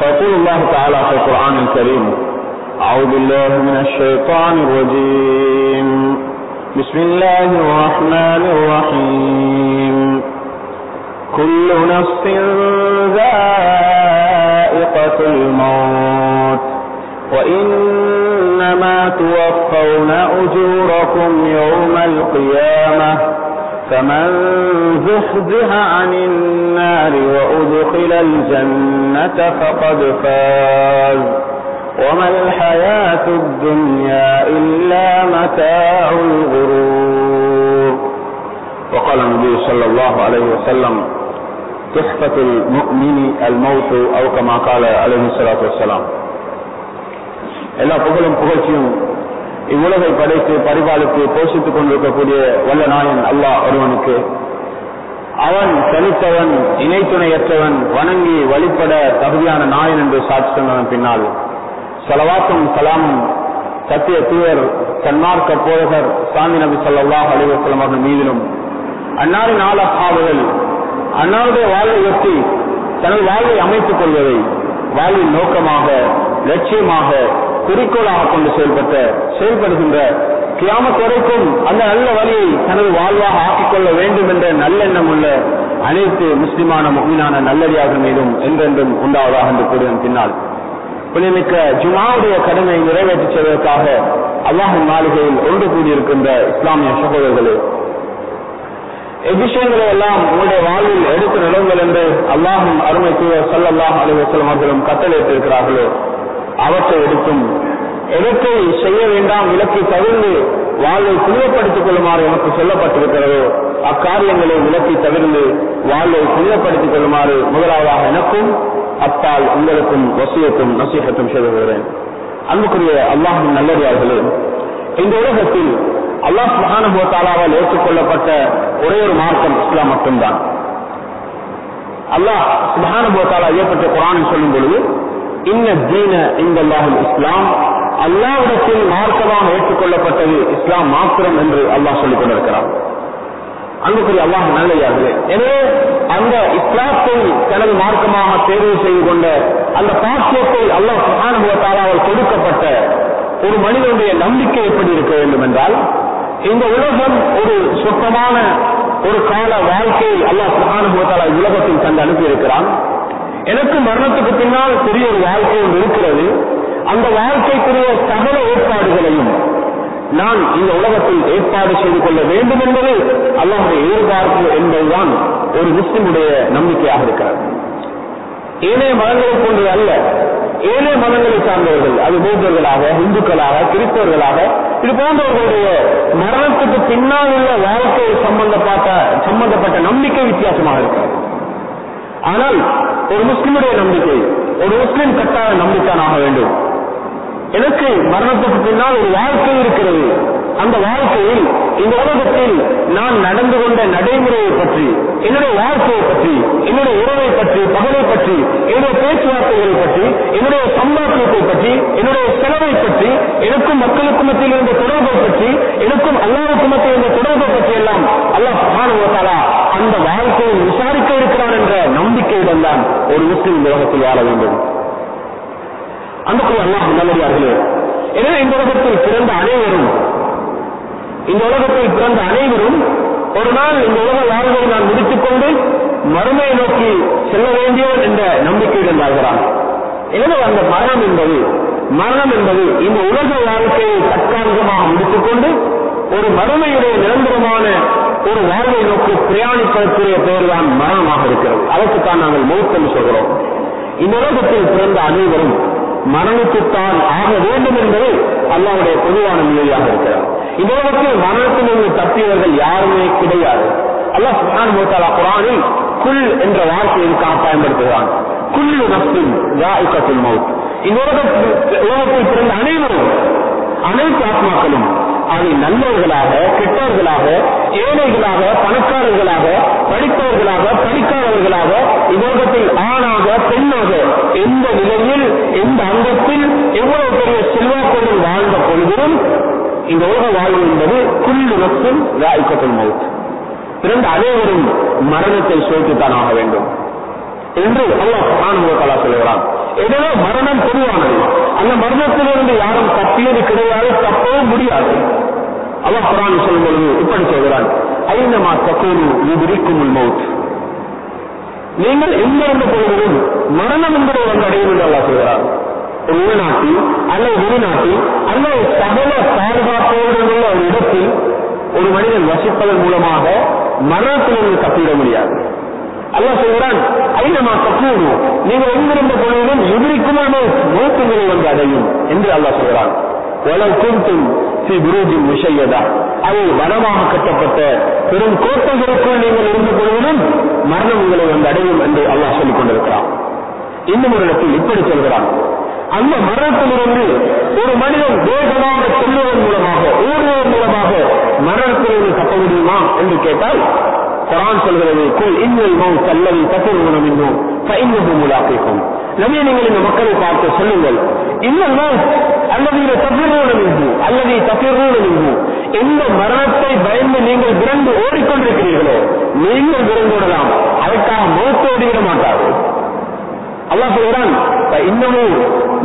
فيقول الله تعالى في القرآن الكريم أعوذ بالله من الشيطان الرجيم. بسم الله الرحمن الرحيم. كل نفس ذائقة الموت وإنما توفون أجوركم يوم القيامة. فمن زحزح عن النار وأدخل الجنة فقد فاز وما الحياة الدنيا إلا متاع الغرور وقال النبي صلى الله عليه وسلم تحفة المؤمن الموت أو كما قال عليه الصلاة والسلام எல்லா புகழும் புகழ்ச்சியும் இவ்வுலகை படைத்து பரிபாலித்து போஷித்துக் கொண்டிருக்கக்கூடிய வல்ல நாயன் அல்லாஹ் ஒருவனுக்கு. அவன் தனித்தவன் இணைத்துணையற்றவன் வணங்கி வழிபட தகுதியான நாயன் என்று சாட்சி சொன்னவன் பின்னால். செலவாக்கும் சலாமும் சத்திய தூயர் சன்மார்க்க போதகர் சாந்தி நபி சொல்லாஹ் அலிவசலம் அவர்கள் மீதிலும். அன்னாரின் ஆளப்பாடுகள் அன்னாருடைய வாழ்வை ஒட்டி தனது வாழ்வை அமைத்துக் கொள்வதை வாழ்வின் நோக்கமாக லட்சியமாக குறிக்கோளாக கொண்டு செயல்பட்ட செயல்படுகின்ற கியாமத் வரைக்கும் அந்த நல்ல வழியை தனது வாழ்வாக ஆக்கிக்கொள்ள வேண்டும் என்ற நல்லெண்ணம் உள்ள அனைத்து முஸ்லிமான முகீனான நல்லடியாக மீதும் என்றென்றும் உண்டாவதாக என்று கூறியதன் பின்னால். புனிமிக்க ஜுமாவுடைய கடமை நிறைவேற்றி செல்வதற்காக அல்லாஹின் மாளிகையில் ஒன்று கூடியிருக்கின்ற இஸ்லாமிய சகோதரர்களே எவ்விஷயங்களை எல்லாம் உங்களுடைய வாழ்வில் எடுத்து நிலவுங்கள் என்று அல்லாஹும் அருமை தூவர் சல்லாஹ் அலுவலம் அவர்களும் கட்டளையிட்டிருக்கிறார்களோ. அவற்றை எடுக்கும் எவற்றை செய்ய வேண்டாம் விளக்கை தவிர்ந்து வாழ்வை புனிதப்படுத்திக் கொள்ளுமாறு எனக்கு சொல்லப்பட்டிருக்கிறதோ அக்காரியங்களை விலக்கி தவிர்ந்து வாழ்வை புனிதப்படுத்திக் கொள்ளுமாறு முதலாவதாக எனக்கும் அப்பால் உங்களுக்கும் வசியத்தும் நசீகத்தும் செய்து வருகிறேன் அன்புக்குரிய அல்லாஹின் நல்லதார்களே இந்த உலகத்தில் அல்லாஹ் மகானுபவத்தாலாவால் ஏற்றுக்கொள்ளப்பட்ட ஒரே ஒரு மார்க்கம் இஸ்லாம் மட்டும்தான். அல்லாஹ் மகானுபவத்தாலா ஏற்பட்ட குரானில் சொல்லும் பொழுது இன்னும் இஸ்லாம். அல்லாவிடத்தில் மார்க்கமாக ஏற்றுக்கொள்ளப்பட்டது இஸ்லாம் மாத்திரம் என்று அல்லாஹ் சொல்லிக் கொண்டிருக்கிறார் அன்புக்குரிய அல்லாஹ் நல்லையார்களே எனவே அந்த இஸ்லாத்தை தனது மார்க்கமாக தேர்வு செய்து கொண்ட அந்த பாக்கியத்தை அல்லாஹ் சுகானுபவத்தால் கொடுக்கப்பட்ட ஒரு மனிதனுடைய நம்பிக்கை எப்படி இருக்க வேண்டும் என்றால் இந்த உலகம் ஒரு சுத்தமான ஒரு கால வாழ்க்கையை அல்லாஹ் சுகானுபவத்தால் உலகத்தில் தந்து அனுப்பியிருக்கிறான். எனக்கு மரணத்துக்கு பின்னால் பெரிய ஒரு வாழ்க்கை ஒன்று இருக்கிறது. அந்த வாழ்க்கைக்குரிய சகல ஏற்பாடுகளையும் நான் இந்த உலகத்தில் ஏற்பாடு செய்து கொள்ள வேண்டும் என்பது அல்லாஹுடைய எதிர்பார்ப்பு என்பதுதான் ஒரு முஸ்லிமுடைய நம்பிக்கையாக இருக்கிறது. ஏனைய மதங்களை போன்றது அல்ல. ஏனைய மதங்களை சார்ந்தவர்கள் அது பௌத்தர்களாக இந்துக்களாக கிறிஸ்தவர்களாக இது போன்றவர்களுடைய மரணத்துக்கு பின்னால் உள்ள வாழ்க்கை சம்பந்தப்பட்ட சம்பந்தப்பட்ட நம்பிக்கை வித்தியாசமாக இருக்கிறது. ஆனால் ஒரு முஸ்லிமுடைய நம்பிக்கை ஒரு முஸ்லிம் கட்டாய ஆக வேண்டும். எனக்கு மரணத்துக்கு பின்னால் ஒரு வாழ்க்கை இருக்கிறது. அந்த வாழ்க்கையில் இந்த உலகத்தில் நான் நடந்து கொண்ட நடைமுறையை பற்றி என்னுடைய வாழ்க்கையை பற்றி என்னுடைய உறவை பற்றி பகலை பற்றி என்னுடைய பேச்சுவார்த்தைகளை பற்றி என்னுடைய சம்பாத்தியத்தை பற்றி என்னுடைய செலவை பற்றி எனக்கும் மக்களுக்கு மத்தியில் இருந்த தொடர்பை பற்றி எனக்கும் அல்லாவுக்கு மத்தியில் இருந்த தொடர்பை பற்றி எல்லாம் அல்லாஹ் அந்த வாழ்க்கையை விசாரி என்ற நம்பிக்கையுடன் தான் ஒரு முஸ்லிம் இந்த உலகத்தில் வாழ வேண்டும். அன்புக்குரிய அல்லாஹ் நல்லடியார்களே எனவே இந்த உலகத்தில் பிறந்த அனைவரும் இந்த உலகத்தில் பிறந்த அனைவரும் ஒரு நாள் இந்த உலக வாழ்வை நான் முடித்துக் கொண்டு மறுமையை நோக்கி செல்ல வேண்டியவன் என்ற நம்பிக்கையுடன் வாழ்கிறான் எனவே அந்த மரணம் என்பது மரணம் என்பது இந்த உலக வாழ்க்கையை தற்காலிகமாக முடித்துக் கொண்டு ஒரு மறுமையுடைய நிரந்தரமான ஒரு வாழ்வை நோக்கி பிரயாணிப்பதற்குரிய பெயர் தான் மரணமாக இருக்கிறது. அதற்குத்தான் நாங்கள் மௌத் என்று சொல்கிறோம். இந்த உலகத்தில் பிறந்த அனைவரும் மரணத்துத்தான் ஆக வேண்டும் என்பது அல்லாவுடைய பொதுவான நிலையாக இருக்கிறார் இந்த உலகத்தில் மரணத்திலிருந்து தப்பியவர்கள் யாருமே கிடையாது. அல்லா சுஹான் மோத்தாலா குரானில் குல் என்ற வார்த்தையை தான் பயன்படுத்துகிறான். குல்லு நப்சின் மவுத் மௌத். இந்த உலகத்தில் உலகத்தில் பிறந்த அனைவரும் அனைத்து ஆத்மாக்களும் அதை நண்பர்களாக கெட்டவர்களாக ஏழைகளாக பணக்காரர்களாக படித்தவர்களாக படிக்காதவர்களாக இவ்வுலகத்தில் ஆணாக பெண்ணாக எந்த நிலையில் எந்த அங்கத்தில் எவ்வளவு பெரிய செல்வாக்குடன் வாழ்ந்த பொழுதிலும் இந்த உலக வாழ்வு என்பது குள்ளு மற்றும் வாய்க்கத்தில் மவுத் பிறந்த அனைவரும் மரணத்தை சோதித்தான் ஆக வேண்டும். என்று அல்லாஹ் சுப்ஹானஹு சொல்லுகிறான். எனவே மரணம் பொதுவானது. அந்த மரணத்திலிருந்து யாரும் தப்பியது கிடையாது தப்பவும் முடியாது. அல்லாஹ் குரான் சொல்லும் பொழுது இப்படி சொல்கிறான். ஐநமா தக்கூனு யுதிரிக்கும் மவுத் நீங்கள் எங்க இருந்து பொழுதும் மரணம் என்பதை வந்து அடையும் என்று அல்லாஹ் சொல்கிறார் ஒரு உள்நாட்டில் அல்லது வெளிநாட்டில் அல்லது சகல பாதுகாப்போடு உள்ள ஒரு இடத்தில் ஒரு மனிதன் வசிப்பதன் மூலமாக மரணத்திலிருந்து தப்பிவிட முடியாது. அல்லாஹ் சொல்கிறான் ஐநமா தக்கூனு நீங்கள் எங்கிருந்த பொழுதும் எதிரிக்குமான நோக்கங்களை வந்து அடையும் என்று அல்லாஹ் சொல்கிறான் வலவு கூட்டும் ஸ்ரீ குருஜின் விஷயதா அது வனமாக கட்டப்பட்ட பெரும் கோட்டைகளுக்குள் நீங்கள் இருந்த பொழுதிலும் மரணம் உங்களை வந்து அடையும் என்று அல்லாஹ் சொல்லிக் கொண்டிருக்கிறான். இன்னும் ஒரு இடத்தில் இப்படி சொல்கிறான். அந்த மரணத்திலிருந்து ஒரு மனிதன் வேகமாக செல்வதன் மூலமாக ஓடுவதன் மூலமாக மரணத்திலிருந்து தப்ப முடியுமா? என்று கேட்டால் குரான் சொல்கிறது குல் இன்னல் மவுத் அல்லது தத்துவம் இன்னும் ஃபைன்னஹு முலாக்கிக்கும் நபியை நீங்கள் இந்த மக்களை பார்த்து சொல்லுங்கள் இன்னல் மவுத் அல்லது இதை தப்பிரோடு அல்லது தப்பிரோடு எந்த மரணத்தை பயந்து நீங்கள் விரண்டு ஓடிக்கொண்டிருக்கிறீர்களோ நீங்கள் விரண்டோடலாம் அதற்காக மௌத்து விட மாட்டார்கள். அல்லாஹ் சொல்கிறான் இன்னமும்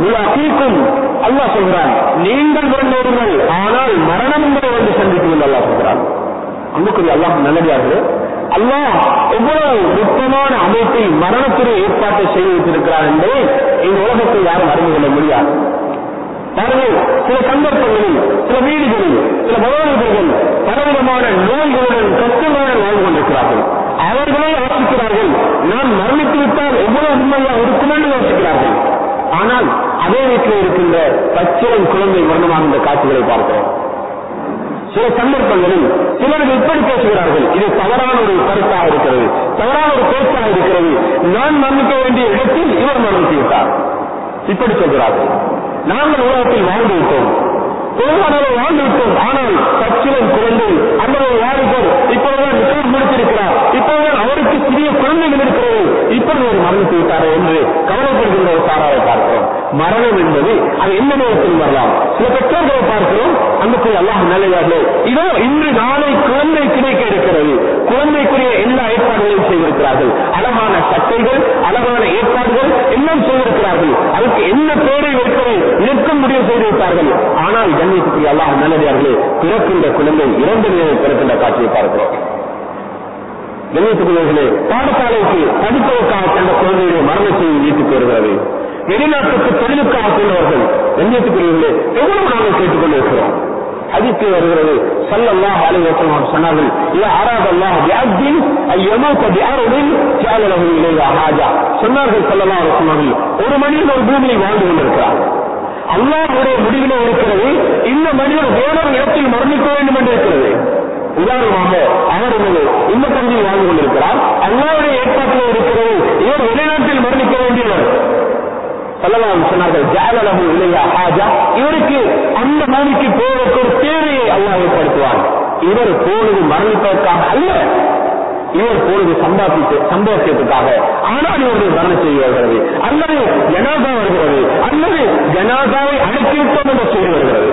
முலாக்கீக்கும் அல்லாஹ் சொல்கிறான் நீங்கள் விரண்டோடுங்கள் ஆனால் மரணம் என்பதை வந்து சந்திக்கும் அல்லாஹ் சொல்கிறான். அன்புக்குரிய அல்லாஹ் நல்லதாகிறது அல்லாஹ் எவ்வளவு நுட்பமான அமைப்பை மரணத்துடைய ஏற்பாட்டை செய்து வைத்திருக்கிறார் என்பதை இந்த உலகத்தை யாரும் அறிந்து கொள்ள முடியாது. பாருங்கள் சில சந்தர்ப்பங்களில் சில வீடுகளில் சில மனோர்கள் பலவிதமான நோய்களுடன் கஷ்டங்களுடன் வாழ்ந்து கொண்டிருக்கிறார்கள். அவர்களே யோசிக்கிறார்கள் நான் மரணித்து விட்டால் எவ்வளவு உண்மையாக இருக்கும் என்று யோசிக்கிறார்கள். ஆனால் அதே வீட்டில் இருக்கின்ற பச்சிலன் குழந்தை மரணமாக இந்த காட்சிகளை பார்க்கிறோம் சில சந்தர்ப்பங்களில் சிலர்கள் இப்படி பேசுகிறார்கள். இது தவறான ஒரு கருத்தாக இருக்கிறது. தவறான ஒரு பேச்சாக இருக்கிறது. நான் மன்னிக்க வேண்டிய இடத்தில் இவர் மன்னித்து விட்டார். இப்படி சொல்கிறார்கள். நாங்கள் உலகத்தில் வாழ்ந்து விட்டோம். பொதுவானவை வாழ்ந்து விட்டோம். ஆனால் பச்சிலம் குழந்தை அந்த யாருக்கும் இப்பொழுதுதான் நிச்சயம் முடித்திருக்கிறார். இப்பொழுதுதான் அவருக்கு சிறிய குழந்தைகள் இருக்கிறது. இப்பொழுது ஒரு மரணித்து விட்டாரே என்று கவலைப்படுகின்ற ஒரு சாராவை பார்க்கிறோம். மரணம் என்பது அது எந்த நேரத்தில் வரலாம். சில பெற்றோர்களை பார்க்கிறோம் அங்குக்குரிய அல்லாஹ் நல்லதார்கள் இதோ இன்று நாளை குழந்தை கிடைக்க இருக்கிறது. குழந்தைக்குரிய எல்லா ஏற்பாடுகளையும் செய்திருக்கிறார்கள். அழகான சட்டைகள் அழகான ஏற்பாடுகள் எல்லாம் செய்திருக்கிறார்கள். அதுக்கு என்ன பேரை வைப்பதை இதற்கும் முடிவு செய்து விட்டார்கள் ஆனால் கண்ணியத்துக்குரிய அல்லாஹ் நல்லதார்களே பிறக்கின்ற குழந்தை இரண்டு நிலையில் பிறக்கின்ற காட்சியை பார்க்கிறோம். கண்ணியத்துக்குரியவர்களே பாடசாலைக்கு படிப்பதற்காக சென்ற குழந்தையுடைய மரண செய்தி வீட்டுக்கு வருகிறது. வெளிநாட்டுக்கு தொழிலுக்காக சென்றவர்கள் கண்ணியத்துக்குரியவர்களே எவ்வளவு நாங்கள் கேட்டுக்கொண்டிருக்கிறோம்? ஹதீஸில் வருகிறது ஸல்லல்லாஹு அலைஹி வஸல்லம் சொன்னார்கள் இல்ல அராத அல்லாஹ் பிஅப்தின் அய்யமூத பிஅர்தின் ஜஅல ராஜா இலைஹா சொன்னார்கள் ஸல்லல்லாஹு அலைஹி ஒரு மனிதன் ஒரு பூமியை வாழ்ந்து கொண்டிருக்கிறார் அல்லாஹ்வுடைய முடிவிலே இருக்கிறது இந்த மனிதன் வேறொரு இடத்தில் மரணிக்க வேண்டும் என்று இருக்கிறது. உதாரணமாக அவர் இந்த பகுதியில் வாழ்ந்து கொண்டிருக்கிறார். அல்லாவுடைய ஏற்பாட்டில் இருக்கிறது இவர் வெளிநாட்டில் மரணிக்க வேண்டியவர். சொல்லலாம் சொன்னார்கள் ஜாலலகம் இல்லையா ஹாஜா? இவருக்கு அந்த மனைவிக்கு போவதற்கு ஒரு தேவையை அல்லாஹ் ஏற்படுத்துவார் இவர் போனது மரணிப்பதற்காக அல்ல இவர் போனது சம்பாதித்து சம்பாதிக்கிறதுக்காக. ஆனால் இவர்கள் மரணம் செய்ய வருகிறது அல்லது ஜனாதா வருகிறது. அல்லது ஜனாதாவை அடக்கிவிட்டோம் என்ற செய்தி வருகிறது.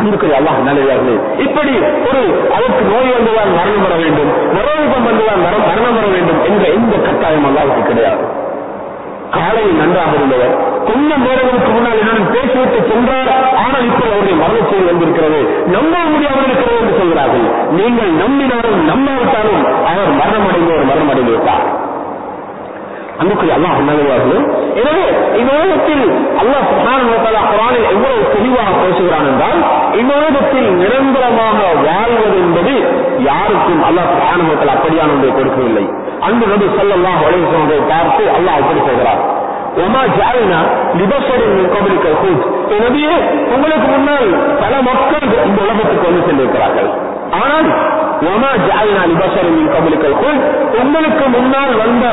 அன்புக்குரிய அல்லாஹ் நல்லது இப்படி ஒரு அதற்கு நோய் வந்துதான் மரணம் வர வேண்டும் மரணம் வந்துதான் மரணம் வர வேண்டும் என்ற எந்த கட்டாயம் அல்லாவுக்கு கிடையாது. காலையில் நன்றாக இருந்தவர். கொஞ்சம் நேரங்களுக்கு முன்னால் என்னுடன் பேசிவிட்டு சென்றார். ஆனால் இப்போ அவருடைய மரண செய்தி வந்திருக்கிறது. நம்ப முடியாமல் இருக்கிறது என்று சொல்கிறார்கள். நீங்கள் நம்பினாலும் நம்பாவிட்டாலும் அவர் மரணம் அடைந்து ஒரு மரணம் அடைந்து விட்டார் அன்புக்குரிய அல்லாஹ் நல்லவர்களே எனவே இந்த அல்லாஹ் குரானில் எவ்வளவு தெளிவாக பேசுகிறான் என்றால் இந்த நிரந்தரமாக வாழ்வது என்பது யாருக்கும் அல்லா ஆணவத்தில் அப்படியான ஒன்றை கொடுக்கவில்லை. அன்பு நபி சொல்லலாம் உலகத்தை பார்த்து அல்லாஹ் எப்படி செய்கிறார்? ஒமா ஜாயினா லிபசரின் கோபிலிக்க ஹூட் எனவே உங்களுக்கு முன்னால் பல மக்கள் இந்த உலகத்துக்கு வந்து சென்றிருக்கிறார்கள். ஆனால் ஒமா ஜாயினா லிபசரின் கோபிலிக்க ஹூட் உங்களுக்கு முன்னால் வந்த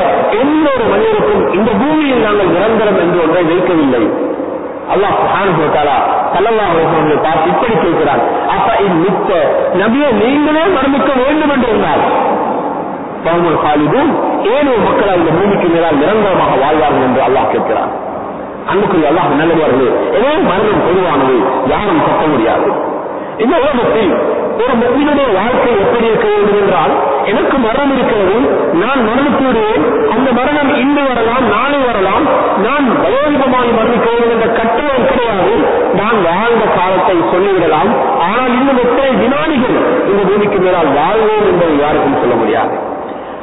எந்த ஒரு மனிதருக்கும் இந்த பூமியில் நாங்கள் நிரந்தரம் என்று ஒன்றை வைக்கவில்லை. அல்லாஹ் சுப்ஹானஹு வ பார்த்து இப்படி கேட்கிறான் அப்ப இம்மித்த நபியை நீங்களே மரணிக்க வேண்டும் என்று இருந்தால் பவுமுல் ஹாலிதும் ஏழு மக்கள் அந்த பூமிக்கு மேலால் நிரந்தரமாக வாழ்வார்கள் என்று அல்லாஹ் கேட்கிறான். அன்புக்குரிய அல்லாஹ் நல்லவார்களே எனவே மரணம் பொதுவானது யாரும் கட்ட முடியாது. இந்த உலகத்தில் ஒரு முஸ்லிமுடைய வாழ்க்கை எப்படி இருக்க வேண்டும் என்றால் எனக்கு மரணம் இருக்கிறது நான் மரணித்து விடுவேன் அந்த மரணம் இன்று வரலாம் நாளை வரலாம் நான் வயோதிகமாக மரணிக்க வேண்டும் என்ற கட்டளம் கிடையாது. நான் வாழ்ந்த காலத்தை சொல்லிவிடலாம். ஆனால் இன்னும் எத்தனை வினாடிகள் இந்த பூமிக்கு மேலால் வாழ்வோம் என்பதை யாருக்கும் சொல்ல முடியாது.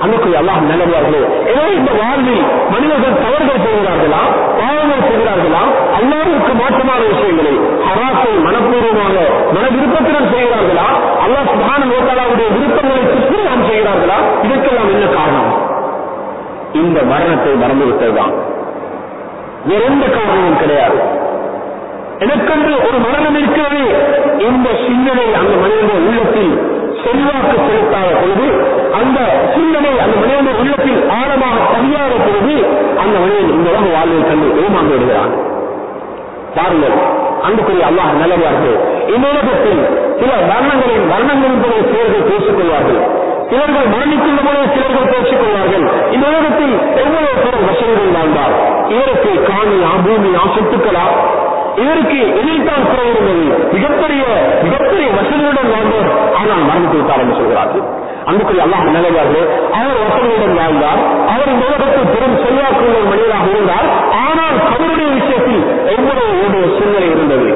அன்றைக்கு அல்லாஹ் நல்லவார்களே. எனவே இந்த வாழ்வில் மனிதர்கள் தவறுகள் செய்கிறார்களா? பாவங்கள் செய்கிறார்களா? அல்லாவிற்கு மாற்றமான விஷயங்களை ஹராசை மனப்பூர்வமாக மன விருப்பத்துடன் செய்கிறார்களா? அல்லாஹ் சுகான நோக்காலாவுடைய விருப்பங்களை சுற்றுலாம் செய்கிறார்களா? இதற்கெல்லாம் என்ன காரணம்? இந்த மரணத்தை மறந்துவிட்டதுதான். வேற எந்த காரணமும் கிடையாது. எனக்கென்று ஒரு மரணம் இருக்கிறது. இந்த சிந்தனை அந்த மனிதனுடைய உள்ளத்தில் செல்வாக்கு செலுத்தாத பொழுது அந்த சிந்தனை அந்த மனிதனுடைய உள்ளத்தில் ஆழமாக பதியாத பொழுது அந்த மனிதன் இந்த உலக வாழ்வை கண்டு ஏமாந்து விடுகிறான். பாருங்கள் அன்புக்குரிய அல்லாஹ் நல்லவார்கள் இந்த உலகத்தில் சில வர்ணங்களின் வர்ணங்களின் போது சிலர்கள் பேசிக் கொள்வார்கள் சிலர்கள் மரணிக்கின்ற போது சிலர்கள் பேசிக் கொள்வார்கள் இந்த உலகத்தில் எவ்வளவு பேர் வசதிகள் வாழ்ந்தார்? இவருக்கு காணியா பூமியா சொத்துக்களா இதற்கு எதிர்த்தான் குறை இருந்தது. மிகப்பெரிய மிகப்பெரிய வசதியுடன் வாழ்ந்தோர் ஆனால் மறந்து விட்டார் என்று சொல்கிறார்கள். அன்புக்குரிய அல்லாஹ் நிலையார்களே அவர் வசதியுடன் வாழ்ந்தார். அவர் இந்த உலகத்தில் பெரும் செல்வாக்குள்ள ஒரு மனிதராக இருந்தார். ஆனால் அவருடைய விஷயத்தில் எவ்வளவு ஒரு சூழ்நிலை இருந்தது.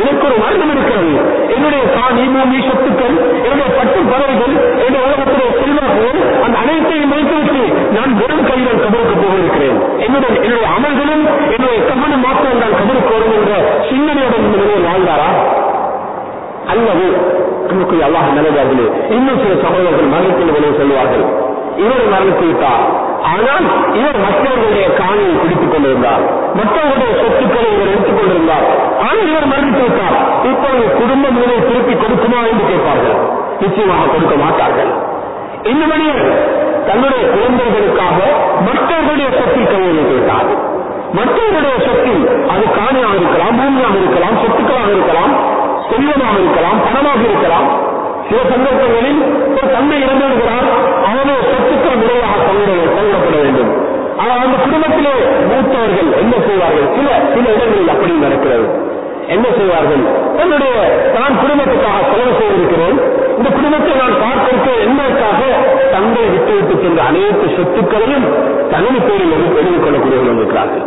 எனக்கு ஒரு மரணம் இருக்கிறது. என்னுடைய காணி பூமி சொத்துக்கள் என்னுடைய பட்டு பறவைகள் என்னுடைய உலகத்துடைய செல்வாக்குகள் அந்த அனைத்தையும் வைத்துவிட்டு நான் வெறும் கையில் கபருக்கு போக இருக்கிறேன் என்னுடைய என்னுடைய அமல்களும் என்னுடைய கவனம் மாத்திரம் நான் கபருக்கு வரும் என்ற சிந்தனையுடன் இந்த நிலையில் வாழ்ந்தாரா? அல்லது நமக்கு அல்லாஹ் நல்லதார்களே இன்னும் சில சகோதரர்கள் மரணத்தின் விளைவு சொல்லுவார்கள். இவர் மரணித்து விட்டார். ஆனால் இவர் மற்றவர்களுடைய காணியை பிடித்துக் கொண்டிருந்தார். மற்றவர்களுடைய சொத்துக்களை இவர் எடுத்துக் கொண்டிருந்தார். ஆனால் இவர் மரணித்து விட்டார். இப்பொழுது குடும்ப இதை திருப்பி கொடுக்குமா என்று கேட்பார்கள். நிச்சயமாக கொடுக்க மாட்டார்கள். இந்த மனிதர் தன்னுடைய குழந்தைகளுக்காக மற்றவர்களுடைய சொத்தில் கையை விட்டார் மற்றவருடைய சொத்தில் அது காணியாக இருக்கலாம் பூமியாக இருக்கலாம் சொத்துக்களாக இருக்கலாம் செல்வமாக இருக்கலாம் பணமாக இருக்கலாம். சில சந்தர்ப்பங்களில் ஒரு தந்தை இறந்துவிடுகிறார் அவனுடைய சொத்துக்கள் விரைவாக பங்கிடப்பட வேண்டும். ஆனால் அந்த குடும்பத்திலே மூத்தவர்கள் என்ன செய்வார்கள்? சில சில இடங்களில் அப்படி நடக்கிறது. என்ன செய்வார்கள்? என்னுடைய நான் குடும்பத்துக்காக செலவு செய்திருக்கிறேன். இந்த குடும்பத்தை நான் பார்த்திருக்க என்பதற்காக தந்தை விட்டுவிட்டு சென்ற அனைத்து சொத்துக்களையும் தனி பேரில் எழுதி எழுதிக் கொள்ளக்கூடியவர்கள் இருக்கிறார்கள்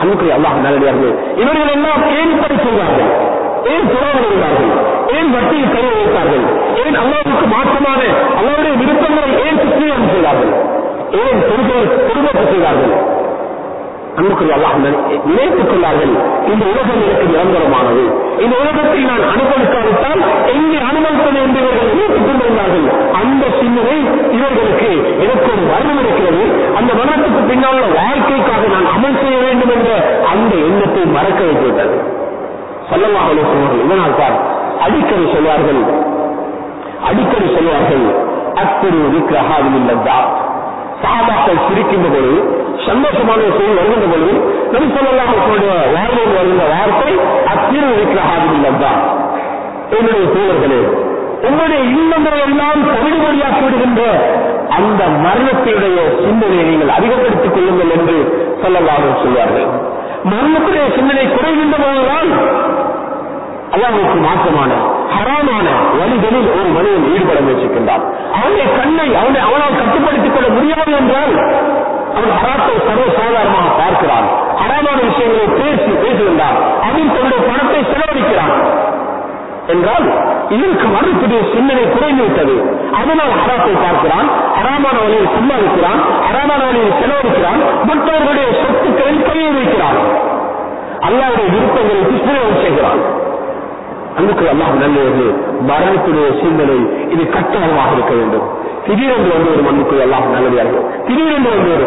அன்புக்குரிய அல்லாஹ் நல்லடியார்கள். இவர்கள் எல்லாம் ஏன் இப்படி செய்வார்கள் ஏன் புறாமல் இருந்தார்கள்? ஏன் வட்டியில் கை வைத்தார்கள்? ஏன் அல்லாவுக்கு மாற்றமான அல்லாவுடைய விருப்பங்களை ஏன் சுத்தியம் செய்தார்கள்? ஏன் பொறுப்பை குடும்பத்தை செய்தார்கள்? அன்புக்குரிய அல்லாஹ் நினைத்துக் கொண்டார்கள் இந்த உலகம் எனக்கு நிரந்தரமானது. இந்த உலகத்தை நான் அனுபவிக்காவிட்டால் எங்கே அனுபவிப்பது என்று நினைத்துக் கொண்டிருந்தார்கள் அந்த சிந்தனை இவர்களுக்கு எனக்கு ஒரு மரணம் இருக்கிறது. அந்த மரணத்துக்கு பின்னால் வாழ்க்கைக்காக நான் அமல் செய்ய வேண்டும் என்ற அந்த எண்ணத்தை மறக்க வைத்துவிட்டது. சொல்லமாக சொன்னார்கள் இதனால் தான் அடிக்கடி சொல்வார்கள். அடிக்கடி சொல்வார்கள் அத்திரு விக்கிரஹாவில் இல்லதா சாபாக்கள் சிரிக்கின்ற பொழுது சந்தோஷமான செய்தி வருகின்ற பொழுது நபி சொல்லலாம் வாழ்வில் வருகின்ற வார்த்தை அத்திரு விக்கிரஹாவில் இல்லதா என்னுடைய தோழர்களே உங்களுடைய இல்லங்களை எல்லாம் தமிழ்மொழியாக்கி விடுகின்ற அந்த மரணத்தினுடைய சிந்தனையை நீங்கள் அதிகப்படுத்திக் கொள்ளுங்கள் என்று சொல்லலாக சொல்வார்கள். மரணத்துடைய சிந்தனை குறைகின்ற போதுதான் அல்லாவுக்கு மாற்றமான ஹராமான வழிகளில் ஒரு மனிதன் ஈடுபட முயற்சிக்கின்றான். அவனுடைய கண்ணை அவனை அவனால் கட்டுப்படுத்திக் கொள்ள முடியாது என்றால் அவன் ஹராத்தை சர்வசாதாரணமாக பார்க்கிறான். ஹராமான விஷயங்களை பேசி பேசுகின்றான். அவன் தன்னுடைய பணத்தை செலவழிக்கிறான். என்றால் இதற்கு மரணத்துடைய சிந்தனை குறைந்து விட்டது அதனால் ஹராத்தை பார்க்கிறான் ஹராமான வழியில் சம்பாதிக்கிறான் ஹராமான வழியில் செலவழிக்கிறான் மற்றவர்களுடைய சொத்துக்களில் கையை வைக்கிறான். அல்லாவுடைய விருப்பங்களை துஷ்பிரயோகம் செய்கிறான். அன்புக்கு அல்லாஹ் நல்லது மரணத்துடைய சிந்தனை இது கட்டாயமாக இருக்க வேண்டும். திடீரென்று வந்து ஒரு மண்ணுக்கு எல்லாம் நல்லதார்கள் திடீரென்று வந்து ஒரு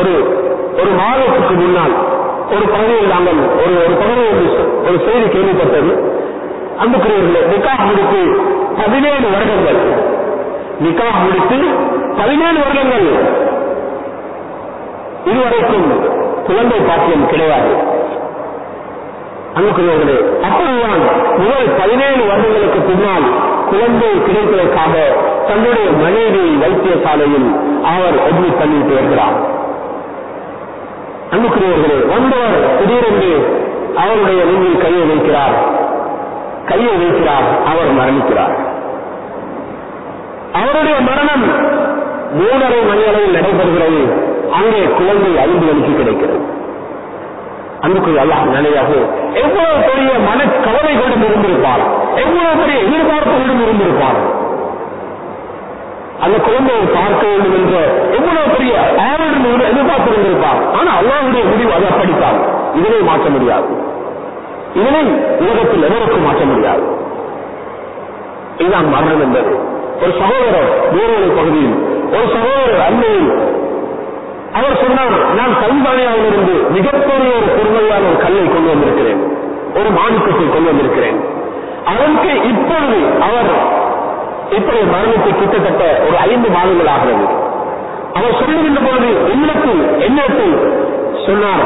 ஒரு ஒரு மாதத்துக்கு முன்னால் ஒரு பகுதியில் நாங்கள் ஒரு ஒரு பகுதியில் ஒரு செய்தி கேள்விப்பட்டது. அன்புக்குரியவர்களே நிக்காக முடித்து பதினேழு வருடங்கள். நிக்காஹ் முடித்து பதினேழு வருடங்கள். இதுவரைக்கும் குழந்தை பாக்கியம் கிடையாது. அன்புக்குரியவர்களே அப்படிதான் முதல் பதினேழு வருடங்களுக்கு பின்னால் குழந்தை கிடைப்பதற்காக தன்னுடைய மனைவி வைத்தியசாலையில் அவர் அட்மிட் பண்ணிட்டு வருகிறார். அன்புக்குரியவர்களே வந்தவர் திடீரென்று அவருடைய நெஞ்சில் கையை வைக்கிறார். கையை வைக்கிறார் அவர் மரணிக்கிறார். அவருடைய மரணம் மூணரை மணி அளவில் நடைபெறுகிறது. அங்கே குழந்தை ஐந்து மணிக்கு கிடைக்கிறது. அன்புக்குரிய அல்லாஹ் நிலையாக எவ்வளவு பெரிய மன கவலைகளுடன் இருந்திருப்பார் எவ்வளவு பெரிய எதிர்பார்ப்புகளுடன் இருந்திருப்பார். அந்த குழந்தையை பார்க்க வேண்டும் என்ற எவ்வளவு பெரிய ஆவலுடன் எதிர்பார்த்து இருந்திருப்பார் ஆனா அல்லாவுடைய முடிவு அதை அப்படித்தான். இதனை மாற்ற முடியாது. இதனை உலகத்தில் எவருக்கும் மாற்ற முடியாது. இதுதான் மரணம் என்பது. ஒரு சகோதரர் வேறொரு பகுதியில் ஒரு சகோதரர் அண்மையில் அவர் சொன்னார் நான் கல்வாணியாவிலிருந்து மிகப்பெரிய ஒரு பொறுமையான ஒரு கல்லை கொண்டு வந்திருக்கிறேன். ஒரு மாணிக்கத்தை கொண்டு வந்திருக்கிறேன். அதற்கு இப்பொழுது அவர் இப்படி மரணத்தை கிட்டத்தட்ட ஒரு ஐந்து மாதங்கள் ஆகிறது. அவர் சொல்லுகின்ற பொழுது உள்ளத்தில் எண்ணத்தில் சொன்னார்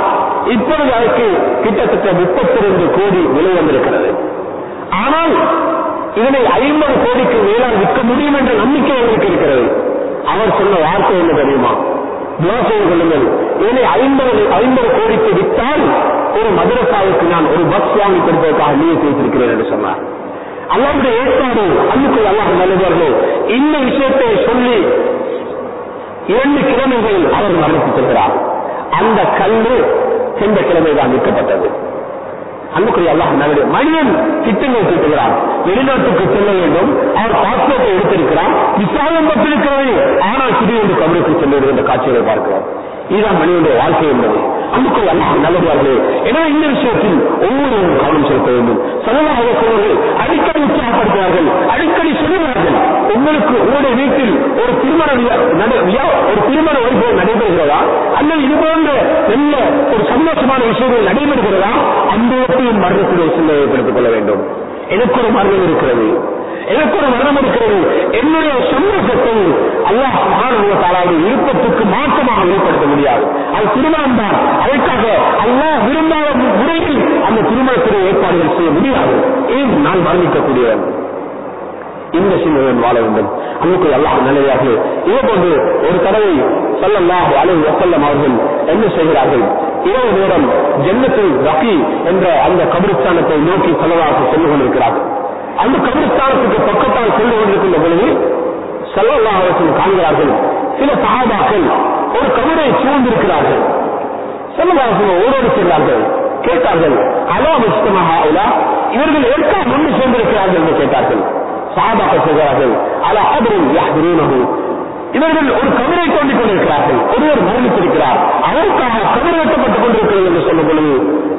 இப்பொழுது அதற்கு கிட்டத்தட்ட முப்பத்தி ரெண்டு கோடி விலை வந்திருக்கிறது. ஆனால் இதனை ஐம்பது கோடிக்கு மேலால் விற்க முடியும் என்ற நம்பிக்கை அவருக்கு இருக்கிறது. அவர் சொன்ன வார்த்தை என்ன தெரியுமா? மோசம் கொள்ளுங்கள் இதனை ஐம்பது ஐம்பது கோடிக்கு விற்றால் ஒரு மதுரசாவுக்கு நான் ஒரு பஸ் வாங்கி கொடுப்பதற்காக நீங்க செய்திருக்கிறேன் என்று சொன்னார். அல்லாவுடைய ஏற்பாடு அன்னைக்கு அல்லாஹ் நல்லவர்கள் இந்த விஷயத்தை சொல்லி இரண்டு கிழமைகளில் அவர் மரணித்து செல்கிறார். அந்த கல்லு சென்ற கிழமைதான் தான் அன்புக்குரிய அல்லாஹ் நல்லது மனிதன் திட்டங்கள் தீட்டுகிறார் வெளிநாட்டுக்கு செல்ல வேண்டும். அவர் பாஸ்போர்ட்டை எடுத்திருக்கிறார் விசாரம் பெற்றிருக்கிறது ஆனால் திடீரென்று கபருக்கு செல்வது என்ற காட்சிகளை பார்க்கிறோம் இதுதான் மனிதனுடைய வாழ்க்கை என்பது. அன்புக்குரிய அல்லாஹ் நல்லதார்களே எனவே இந்த விஷயத்தில் ஒவ்வொருவரும் கவனம் செலுத்த வேண்டும். சமூக சொல்வர்கள் அடிக்கடி உற்சாகப்படுத்துவார்கள். அடிக்கடி சொல்லுவார்கள் உங்களுக்கு உங்களுடைய வீட்டில் ஒரு திருமண ஒரு திருமண வைபவம் நடைபெறுகிறதா? அல்லது இது போன்ற நல்ல ஒரு சந்தோஷமான விஷயங்கள் நடைபெறுகிறதா? அந்த இடத்தையும் மரணத்துடைய சிந்தனை ஏற்படுத்திக் கொள்ள வேண்டும். எனக்கு ஒரு மரணம் இருக்கிறது. எனக்கு ஒரு மரணம் இருக்கிறது? என்னுடைய சமூகத்தை அல்லாஹ் மகானுடைய விருப்பத்துக்கு மாற்றமாக வெளிப்படுத்த முடியாது. அது திருமணம் தான். அதற்காக அல்லாஹ் விரும்பாத முறையில் அந்த திருமணத்துடைய ஏற்பாடுகள் செய்ய முடியாது. ஏன்? நான் மரணிக்கக்கூடியவன். இந்த சிந்தனையுடன் வாழ வேண்டும். அன்னைக்கு எல்லாம் நிலையாக இதே போன்று ஒரு தடவை சொல்லல்லாஹ் அலை வசல்லம் அவர்கள் என்ன செய்கிறார்கள்? இரவு நேரம் ஜென்னத்தில் ரஃபி என்ற அந்த கபிரஸ்தானத்தை நோக்கி செல்லவாக சென்று கொண்டிருக்கிறார்கள். அந்த கபிரஸ்தானத்துக்கு பக்கத்தால் சென்று கொண்டிருக்கின்ற பொழுது செல்லல்லா அவர்கள் காண்கிறார்கள். சில சகாபாக்கள் ஒரு கபரை சூழ்ந்திருக்கிறார்கள். செல்லவாக ஓடோடு சென்றார்கள். கேட்டார்கள் அலா முஸ்தமாக அவுலா இவர்கள் எதற்காக முன்னு சேர்ந்திருக்கிறார்கள் என்று கேட்டார்கள். சாபாக்கள் சொல்கிறார்கள் அலா அபரும் யாஹ்ரூனஹு இவர்கள் ஒரு கபரை தோண்டிக் கொண்டிருக்கிறார்கள். ஒருவர் மரணித்திருக்கிறார். அவருக்காக கபர் வெட்டப்பட்டுக் கொண்டிருக்கிறது என்று சொல்லும் பொழுது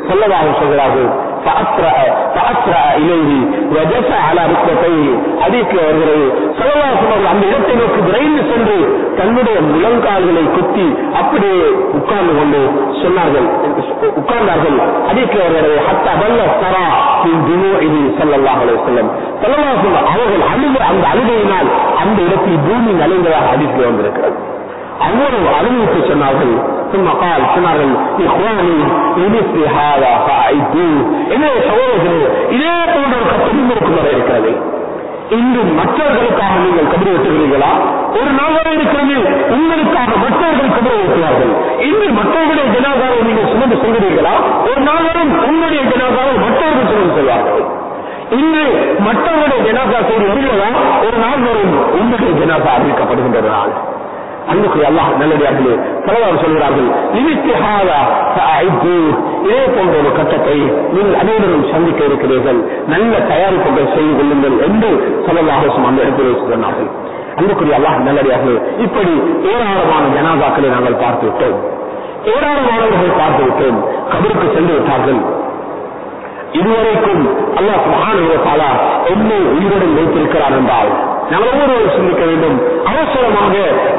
செல்லதாக சொல்கிறார்கள் فأسرع فأسرع إليه وجسع على ركبتيه ஹதீஸ்ல வருகிறது சல்லல்லாஹு அலைஹி அந்த இடத்தை நோக்கி விரைந்து சென்று தன்னுடைய முழங்கால்களை குத்தி அப்படியே உட்கார்ந்து கொண்டு சொன்னார்கள் உட்கார்ந்தார்கள் ஹதீஸ்ல வருகிறது ஹத்தா வல்ல சரா மின் துனூஇஹி ஸல்லல்லாஹு அலைஹி வஸல்லம் ஸல்லல்லாஹு அலைஹி வஸல்லம் அவர்கள் அழுத அந்த அழுகையினால் அந்த இடத்தில் பூமி நலைந்ததாக ஹதீஸ்ல வந்திருக்கிறது அவ்வளவு அனுமதித்து சொன்னார்கள் ثم قال சொன்னார்கள் இஹ்வானி இனிஸ்லி ஹாதா ஃபஅய்து இதே சகோதரர்களே இதே போன்ற ஒரு கட்டம் உங்களுக்கு வர இருக்கிறது இன்று மற்றவர்களுக்காக நீங்கள் கபடி வெட்டுகிறீர்களா ஒரு நாள் வரை இருக்கிறது உங்களுக்காக மற்றவர்கள் கபடி வெட்டுவார்கள் இன்று மற்றவர்களுடைய ஜனாதாவை நீங்கள் சுமந்து செல்கிறீர்களா ஒரு நாள் வரை உங்களுடைய ஜனாதாவை மற்றவர்கள் சுமந்து செல்வார்கள் இன்று மற்றவர்களுடைய ஜனாதா செய்து வருகிறதா ஒரு நாள் வரும் உங்களுடைய ஜனாதா அறிவிக்கப்படுகின்ற நாள் அல்லாஹ் நல்லடியார்களே பலவாறு சொல்கிறார்கள் இதே போன்ற ஒரு கட்டத்தை நீங்கள் அனைவரும் சந்திக்க இருக்கிறீர்கள். நல்ல தயாரிப்புகள் செய்து கொள்ளுங்கள் என்று சொல்லலாக அந்த இடத்தில் சொன்னார்கள் அன்புக்குரிய அல்லாஹ் நல்லடியார்களே இப்படி ஏராளமான ஜனாதாக்களை நாங்கள் பார்த்து விட்டோம். ஏராளமானவர்கள் பார்த்து விட்டோம். கபருக்கு சென்று விட்டார்கள். இதுவரைக்கும் அல்லாஹ் மகான் என்னை உயிருடன் வைத்திருக்கிறார் என்றால் நாம் ஒவ்வொருவரும் சிந்திக்க வேண்டும். அவசரமாக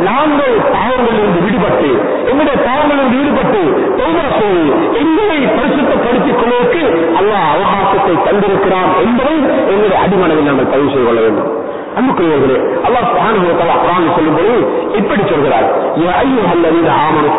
நாங்கள் பாவங்களிலிருந்து விடுபட்டு எங்களுடைய பாவங்களிலிருந்து ஈடுபட்டு தௌபா செய்து எங்களை பரிசுத்தப்படுத்திக் கொள்வதற்கு அல்லா அவகாசத்தை தந்திருக்கிறான் என்பதை எங்களுடைய அடிமனதில் நாங்கள் பதிவு செய்து கொள்ள வேண்டும். அன்புக்குரியவர்களே அல்லா சுப்ஹானஹு வ தஆலா குர்ஆனில் சொல்லும்போது இப்படி சொல்கிறார். யா அய்யுஹல்லதீன ஆமனு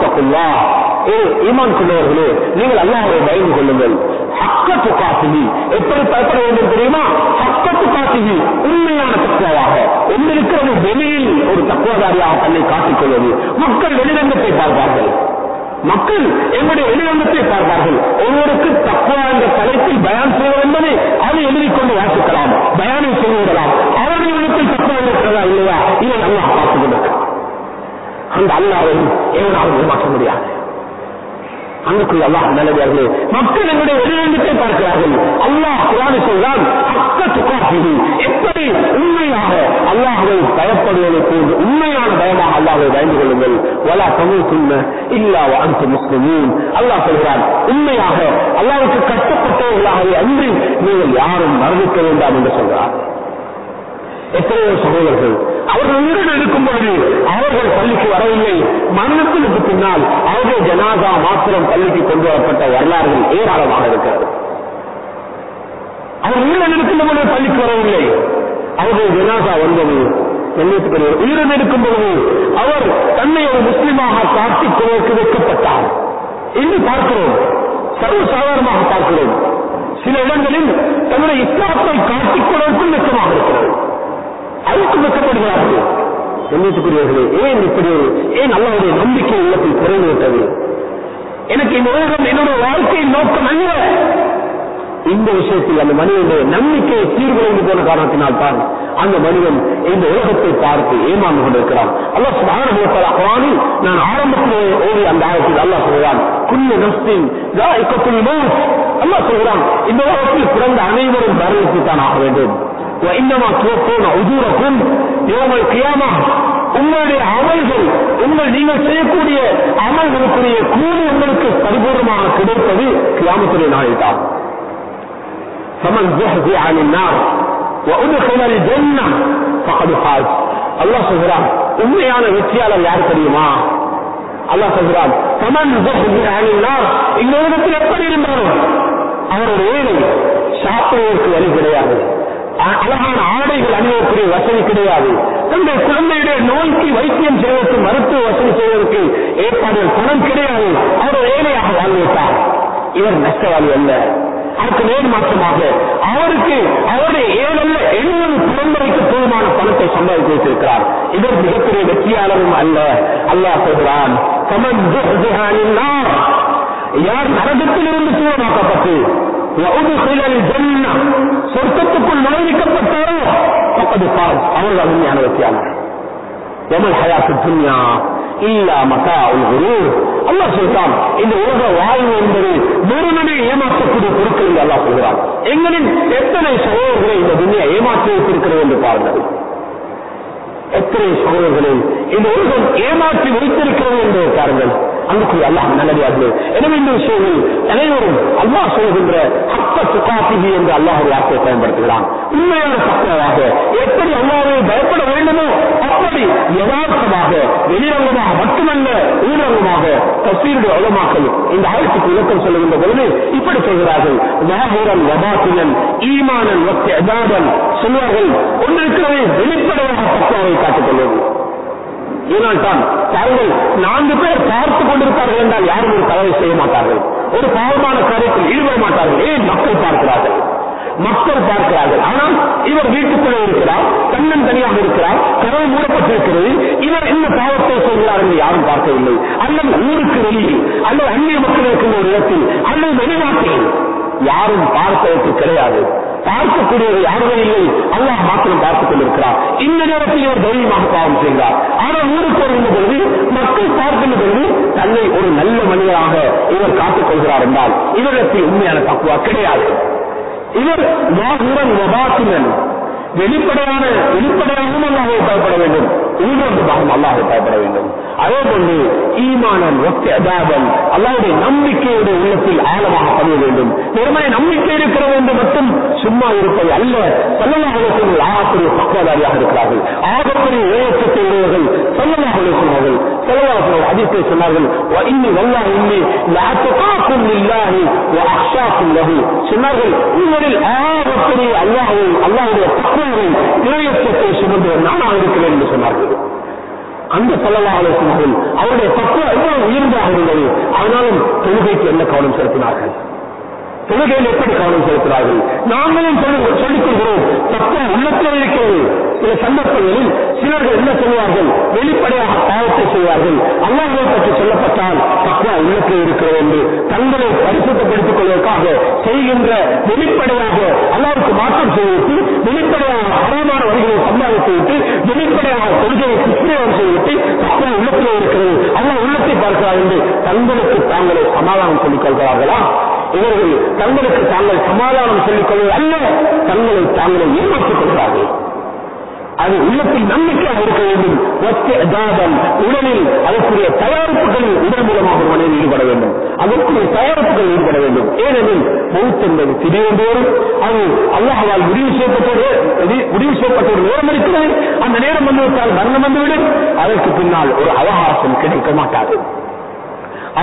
ஏ ஈமான் கொண்டவர்களே நீங்கள் அல்லாஹ்வை பயந்து கொள்ளுங்கள். ஹக்கத்து துகாசிஹி எப்படி பயப்பட வேண்டும் தெரியுமா? ஹக்கத்து துகாசிஹி உண்மையான தக்குவாக ஒன்றிருக்கிறது வெளியில் ஒரு தக்குவதாரியாக தன்னை காட்டிக்கொள்வது மக்கள் வெளிரங்கத்தை பார்ப்பார்கள். மக்கள் எங்களுடைய வெளிரங்கத்தை பார்ப்பார்கள். ஒருவருக்கு தக்குவா என்ற தலைப்பில் பயான் செய்வது என்பதை அதை எழுதிக்கொண்டு வாசிக்கலாம். பயானை செய்துவிடலாம் அவருடைய இடத்தில் தக்குவா இருக்கிறதா இல்லையா? இதை நல்லா பார்த்துக் கொண்டிருக்கிறார் அந்த அல்லாவை எவனாலும் ஏமாற்ற முடியாது. அங்குக்குள் அல்லாஹ் நல்லவர்களே மக்கள் என்னுடைய வெளிரங்கத்தை பார்க்கிறார்கள். அல்லாஹ் குரானை சொல்றான் அக்க துக்காசிஹி எப்படி உண்மையாக அல்லாஹ்வை பயப்படுவது போன்று உண்மையான பயமாக அல்லாஹ்வை பயந்து கொள்ளுங்கள். வலா தமுத்துன்ன இல்லா அன்து முஸ்லிமீன். அல்லாஹ் சொல்கிறான் உண்மையாக அல்லாஹ்வுக்கு கட்டப்பட்டவர்களாகவே அன்றி நீங்கள் யாரும் மரணிக்க வேண்டாம் என்று சொல்றார் எத்தனையோ சகோதரர்கள் அவர்கள் உயிருடன் இருக்கும் பொழுது அவர்கள் பள்ளிக்கு வரவில்லை. மரணத்திற்கு பின்னால் அவர்கள் ஜனாதா மாத்திரம் பள்ளிக்கு கொண்டு வரப்பட்ட வரலாறுகள் ஏராளமாக இருக்கிறது. அவர் உயிருடன் இருக்கும் பொழுது பள்ளிக்கு வரவில்லை. அவர்கள் ஜனாதா வந்தது. எண்ணியத்துக்குரிய இருக்கும் பொழுது அவர் தன்னை ஒரு முஸ்லிமாக காட்டிக் கொள்வதற்கு வைக்கப்பட்டார். இன்று பார்க்கிறோம். சர்வசாதாரணமாக பார்க்கிறோம். சில இடங்களில் தன்னுடைய இஸ்லாத்தை காட்டிக் கொள்வதற்கும் நெச்சமாக இருக்கிறது. அழைத்து வைக்கப்படுகிறார்கள் கண்ணியத்துக்குரியவர்களே ஏன் இப்படி ஒரு ஏன் அல்லாவுடைய நம்பிக்கை உள்ளத்தில் குறைந்து விட்டது எனக்கு இந்த உலகம் என்னோட வாழ்க்கையின் நோக்கம் அல்ல. இந்த விஷயத்தில் அந்த மனிதனுடைய நம்பிக்கையை சீர்குலைந்து போன காரணத்தினால் தான் அந்த மனிதன் இந்த உலகத்தை பார்த்து ஏமாந்து கொண்டிருக்கிறான். அல்ல சுமான நான் ஆரம்பத்திலே ஓடி அந்த ஆயத்தில் அல்லா சொல்கிறான் குள்ள நஸ்தின் அல்லா சொல்கிறான் இந்த உலகத்தில் பிறந்த அனைவரும் மரணத்தை தான் ஆக வேண்டும். وإنما توفون أجوركم يوم القيامة உங்களுடைய அமல்கள் உங்கள் நீங்கள் செய்யக்கூடிய அமல்களுக்குரிய கூலி உங்களுக்கு பரிபூர்ணமாக கிடைப்பது கியாமத்துடைய நாளில் தான் فمن زحزح عن النار وادخل الجنه فقد فاز அல்லாஹ் சொல்கிறான் உண்மையான வெற்றியாளர் யார் தெரியுமா அல்லாஹ் சொல்கிறான் சமன் இந்த உலகத்தில் எப்படி இருந்தாலும் அவர் ஒரு ஏழை சாப்பிடுவதற்கு வழி கிடையாது அ- அழகான ஆடைகள் அணிவதற்குரிய வசதி கிடையாது. தன்னுடைய குழந்தையுடைய நோய்க்கு வைத்தியம் செய்வதற்கு மருத்துவ வசதி செய்வதற்கு ஏற்பாடுகள் பணம் கிடையாது. அவர் வேலையாக ஏழையாக வாழ்ந்துவிட்டார். இவர் நஷ்டவாளி அல்ல. அதற்கு நேர் மாற்றமாக அவருக்கு அவருடைய ஏழல்ல எழுபது பரம்பரைக்கு போதுமான பணத்தை சம்பாதித்து வைத்திருக்கிறார். இவர் மிகப்பெரிய வெற்றியாளரும் அல்ல. அல்லாஹ் சொல்கிறான் சமன் ஜுஹ்ஜுஹானின் நார். யார் நரகத்திலிருந்து وأدخل الجنة சொர்க்கத்துக்குள் நுழைவிக்கப்பட்டாரோ அப்படி பாஸ் அவர்கள் உண்மையான வெற்றியாளர் وما الحياة الدنيا إلا متاع الغرور அல்லாஹ் சொல்றான் இந்த உலக வாழ்வு என்பது வெறுமனே ஏமாற்றக்கூடிய பொருட்கள் என்று அல்லாஹ் சொல்கிறான் எங்களின் எத்தனை சகோதரர்களை இந்த துணியா ஏமாற்றி வைத்திருக்கிறது என்று பாருங்கள் எத்தனை சகோதரர்களை இந்த உலகம் ஏமாற்றி வைத்திருக்கிறது என்று பாருங்கள். அங்குக்குரிய அல்லாஹ் நல்லது எனவே இந்த விஷயங்கள் அனைவரும் அல்லாஹ் சொல்கின்ற ஹக்க துகாசிகி என்று அல்லாஹ் ஒரு வார்த்தையை பயன்படுத்துகிறான். உண்மையான பக்கமாக எப்படி அல்லாஹ்வை பயப்பட வேண்டுமோ அப்படி யதார்த்தமாக வெளிரங்கமாக மட்டுமல்ல உயிரங்கமாக தஸ்வீருடைய உலமாக்கள் இந்த ஆயத்துக்கு விளக்கம் சொல்லுகின்ற பொழுது இப்படி சொல்கிறார்கள். வாஹூரன் வபாத்தினன் ஈமானன் வக்தி அஜாதன் சொல்வார்கள். ஒன்றிருக்கிறதை வெளிப்படையாக பக்குவாவை காட்டிக் கொள்வது. இதனால் தான் தாங்கள் நான்கு பேர் பார்த்துக் கொண்டிருப்பார்கள் என்றால் யாரும் ஒரு தவறை செய்ய மாட்டார்கள். ஒரு பாவமான காரியத்தில் ஈடுபட மாட்டார்கள். ஏன் மக்கள் பார்க்கிறார்கள்? மக்கள் பார்க்கிறார்கள். ஆனால் இவர் வீட்டுக்குள்ளே இருக்கிறார் தன்னன் தனியாக இருக்கிறார் கதவு மூடப்பட்டிருக்கிறது. இவர் என்ன பாவத்தை செய்கிறார் என்று யாரும் பார்க்கவில்லை. அல்லது ஊருக்கு வெளியில் அல்லது அந்நிய மக்கள் இருக்கின்ற ஒரு இடத்தில் அல்லது வெளிநாட்டில். யாரும் பார்ப்பதற்கு கிடையாது. பார்க்கக்கூடியவர் யாருமே இல்லை. அல்லாஹ் மாத்திரம் பார்த்துக் கொண்டிருக்கிறார். இந்த நேரத்தில் இவர் தைரியமாக பாவம் செய்கிறார். ஆனால் ஊருக்கு வருகின்ற பொழுது மக்கள் பார்க்கின்ற பொழுது தன்னை ஒரு நல்ல மனிதராக இவர் காத்துக் கொள்கிறார் என்றால் இவரிடத்தில் உண்மையான தக்குவா கிடையாது. இவர் மாகுரன் வபாத்தினன் வெளிப்படையான வெளிப்படையாகவும் அல்லாஹை பயப்பட வேண்டும். உள்வந்தமாகவும் அல்லாஹை பயப்பட வேண்டும். அதே போன்று ஈமானன் ஒத்தி அதாபன் அல்லாவுடைய நம்பிக்கையுடைய உள்ளத்தில் ஆழமாக பதிய வேண்டும். வெறுமனை நம்பிக்கை இருக்கிறது என்று மட்டும் சும்மா இருப்பது அல்ல. சொல்லலாக ஆகக்கூடிய பக்குவதாரியாக இருக்கிறார்கள். ஆகக்கூடிய ஏற்றத்தை உள்ளவர்கள் சொல்லலாக சொல்வார்கள் சொல்லலாக அதிர்த்தை சொன்னார்கள் இன்னி வல்லா இன்னி லாத்துக்காக்கும் இல்லாஹி அக்ஷாக்கும் லகு சொன்னார்கள் உங்களில் ஆகக்கூடிய அல்லாஹும் அல்லாஹுடைய பக்குவவை இறையற்றத்தை சுமந்து நானாக இருக்கிறேன் என்று சொன்னார்கள். அந்த செல்லவாளர்கள் அவருடைய தத்துவம் எவ்வளவு உயர்ந்தாக இருந்தது ஆனாலும் தொழுகைக்கு என்ன கவனம் செலுத்தினார்கள்? தொழுகையில் எப்படி கவனம் செலுத்துகிறார்கள் நாங்களும் சொல்லி- சொல்லிக் கொள்கிறோம் உள்ளத்தில் இருக்கிறது. சில சந்தர்ப்பங்களில் சிலர்கள் என்ன சொல்வார்கள்? வெளிப்படையாக பாவத்தை செய்வார்கள். அல்லாஹை பற்றி சொல்லப்பட்டால் தக்குவா உள்ளத்தில் இருக்கிறது என்று தங்களை பரிசுத்தப்படுத்திக் கொள்வதற்காக செய்கின்ற வெளிப்படையாக அல்லாவுக்கு மாற்றம் செய்துவிட்டு வெளிப்படையாக அறமான வரிகளை சம்பாதித்து விட்டு வெளிப்படையாக கொள்கையை கிறிஸ்தவம் செய்துவிட்டு தக்குவா உள்ளத்தில் இருக்கிறது. அல்லாஹ் உள்ளத்தை பார்க்கிறார் என்று தங்களுக்கு தாங்களை சமாதானம் சொல்லிக் கொள்கிறார்களா? இவர்கள் தங்களுக்கு தாங்கள் சமாதானம் சொல்லிக் கொள்வது அல்ல தங்களை தாங்களை ஏமாற்றிக் கொள்கிறார்கள் அது உள்ளத்தில் நம்பிக்கையாக இருக்க வேண்டும். தாதம் உடலில் அதற்குரிய தயாரிப்புகளில் உடல் மூலமாக ஒரு மனிதன் ஈடுபட வேண்டும். அதற்குரிய தயாரிப்புகள் ஈடுபட வேண்டும். ஏனெனில் மௌத் என்பது திடீரென்று அது அல்லாஹால் முடிவு செய்யப்பட்ட முடிவு செய்யப்பட்ட ஒரு நேரம் இருக்கிறது. அந்த நேரம் வந்துவிட்டால் மரணம் வந்துவிடும். அதற்கு பின்னால் ஒரு அவகாசம் கிடைக்க மாட்டாது.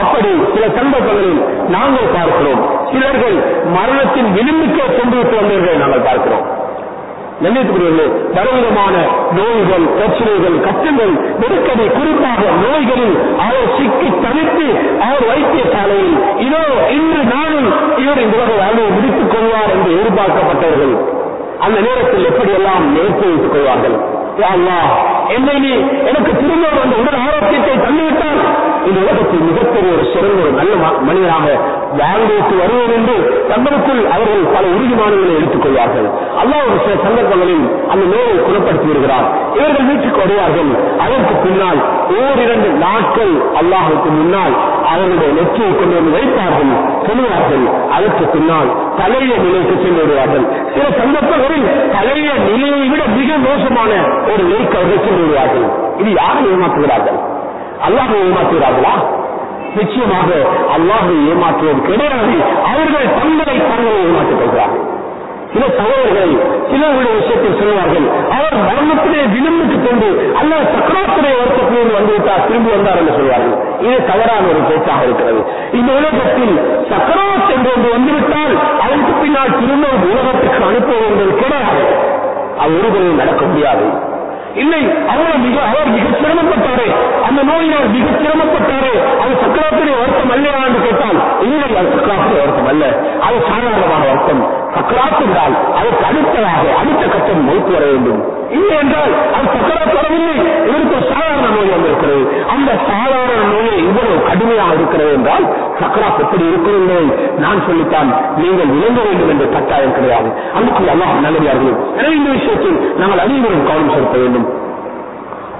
அப்படி சில சந்தர்ப்பங்களில் நாங்கள் பார்க்கிறோம். சிலர்கள் மரணத்தின் விளிம்புக்கே கொண்டு விட்டு வந்தவர்களை நாங்கள் பார்க்கிறோம். நினைத்துக்கிறீர்கள் பலவிதமான நோய்கள் பிரச்சனைகள் கஷ்டங்கள் நெருக்கடி குறிப்பாக நோய்களில் அவர் சிக்கி தவித்து அவர் வைத்தியசாலையில் இதோ இன்று நானும் இவர் இந்த வகை வாழ்வை முடித்துக் கொள்வார் என்று எதிர்பார்க்கப்பட்டவர்கள் அந்த நேரத்தில் எப்படியெல்லாம் நேர்த்து வைத்துக் கொள்வார்கள்? என்னை நீ எனக்கு திரும்ப அந்த உடல் ஆரோக்கியத்தை தந்துவிட்டால் இந்த உலகத்தில் மிகப்பெரிய ஒரு சிறந்த ஒரு நல்ல மனிதனாக வாழ்ந்துவிட்டு வருவோம் என்று தங்களுக்குள் அவர்கள் பல உறுதிமானங்களை எடுத்துக் கொள்வார்கள். அல்லாஹ் ஒரு சில சந்தர்ப்பங்களில் அந்த நோயை குணப்படுத்தி வருகிறார் இவர்கள் வீட்டுக்கு வருவார்கள். அதற்கு பின்னால் ஓரிரண்டு நாட்கள் அல்லாஹுக்கு முன்னால் அவருடைய நெற்றியை கொண்டு வந்து வைப்பார்கள் சொல்லுவார்கள் அதற்கு பின்னால் பழைய நிலைக்கு சென்று விடுவார்கள். சில சந்தர்ப்பங்களில் பழைய நிலையை விட மிக மோசமான ஒரு நிலைக்கு அவர்கள் சென்று விடுவார்கள். இது யாரை ஏமாற்றுகிறார்கள்? அல்லாஹை ஏமாற்றுகிறார்களா? நிச்சயமாக அல்லாஹை ஏமாற்றுவது கிடையாது. அவர்கள் தங்களை தங்களை ஏமாற்றிக் கொள்கிறார்கள் சில சகோதரர்கள் சிலருடைய விஷயத்தில் சொல்வார்கள் அவர் மரணத்திலே விளிம்புக்கு கொண்டு அல்லது சக்கராத்துடைய வருத்தத்திலிருந்து வந்துவிட்டார் திரும்பி வந்தார் என்று சொல்வார்கள் இது தவறான ஒரு பேச்சாக இருக்கிறது. இந்த உலகத்தில் சக்கராத் என்று ஒன்று வந்துவிட்டால் அதற்கு பின்னால் திரும்ப உலகத்துக்கு அனுப்புவது என்பது கிடையாது. அது ஒருவரையும் நடக்க முடியாது. இல்லை அவர் மிக அவர் மிக சிரமப்பட்டாரே. அந்த நோயினால் மிக சிரமப்பட்டாரே. அது சக்கராத்துடைய வருத்தம் அல்லையா என்று கேட்டால் இல்லை அது சக்கராத்துடைய வருத்தம் அல்ல. அது சாதாரணமான வருத்தம். சக்கராத்து என்றால் அதற்கு அடுத்ததாக அடுத்த கட்டம் மௌத்து வர வேண்டும். இல்லை என்றால் அது சக்கராத் வரவில்லை இவருக்கு ஒரு சாதாரண நோய் வந்திருக்கிறது. அந்த சாதாரண நோயை இவ்வளவு கடுமையாக இருக்கிறது என்றால் சக்கரா எப்படி இருக்கும் நான் சொல்லித்தான் நீங்கள் விளங்க வேண்டும் என்ற கட்டாயம் கிடையாது. அன்றைக்கு அல்லாஹ் நல்லதார்கள் எனவே இந்த விஷயத்தில் நாங்கள் அனைவரும் கவனம் செலுத்த வேண்டும்.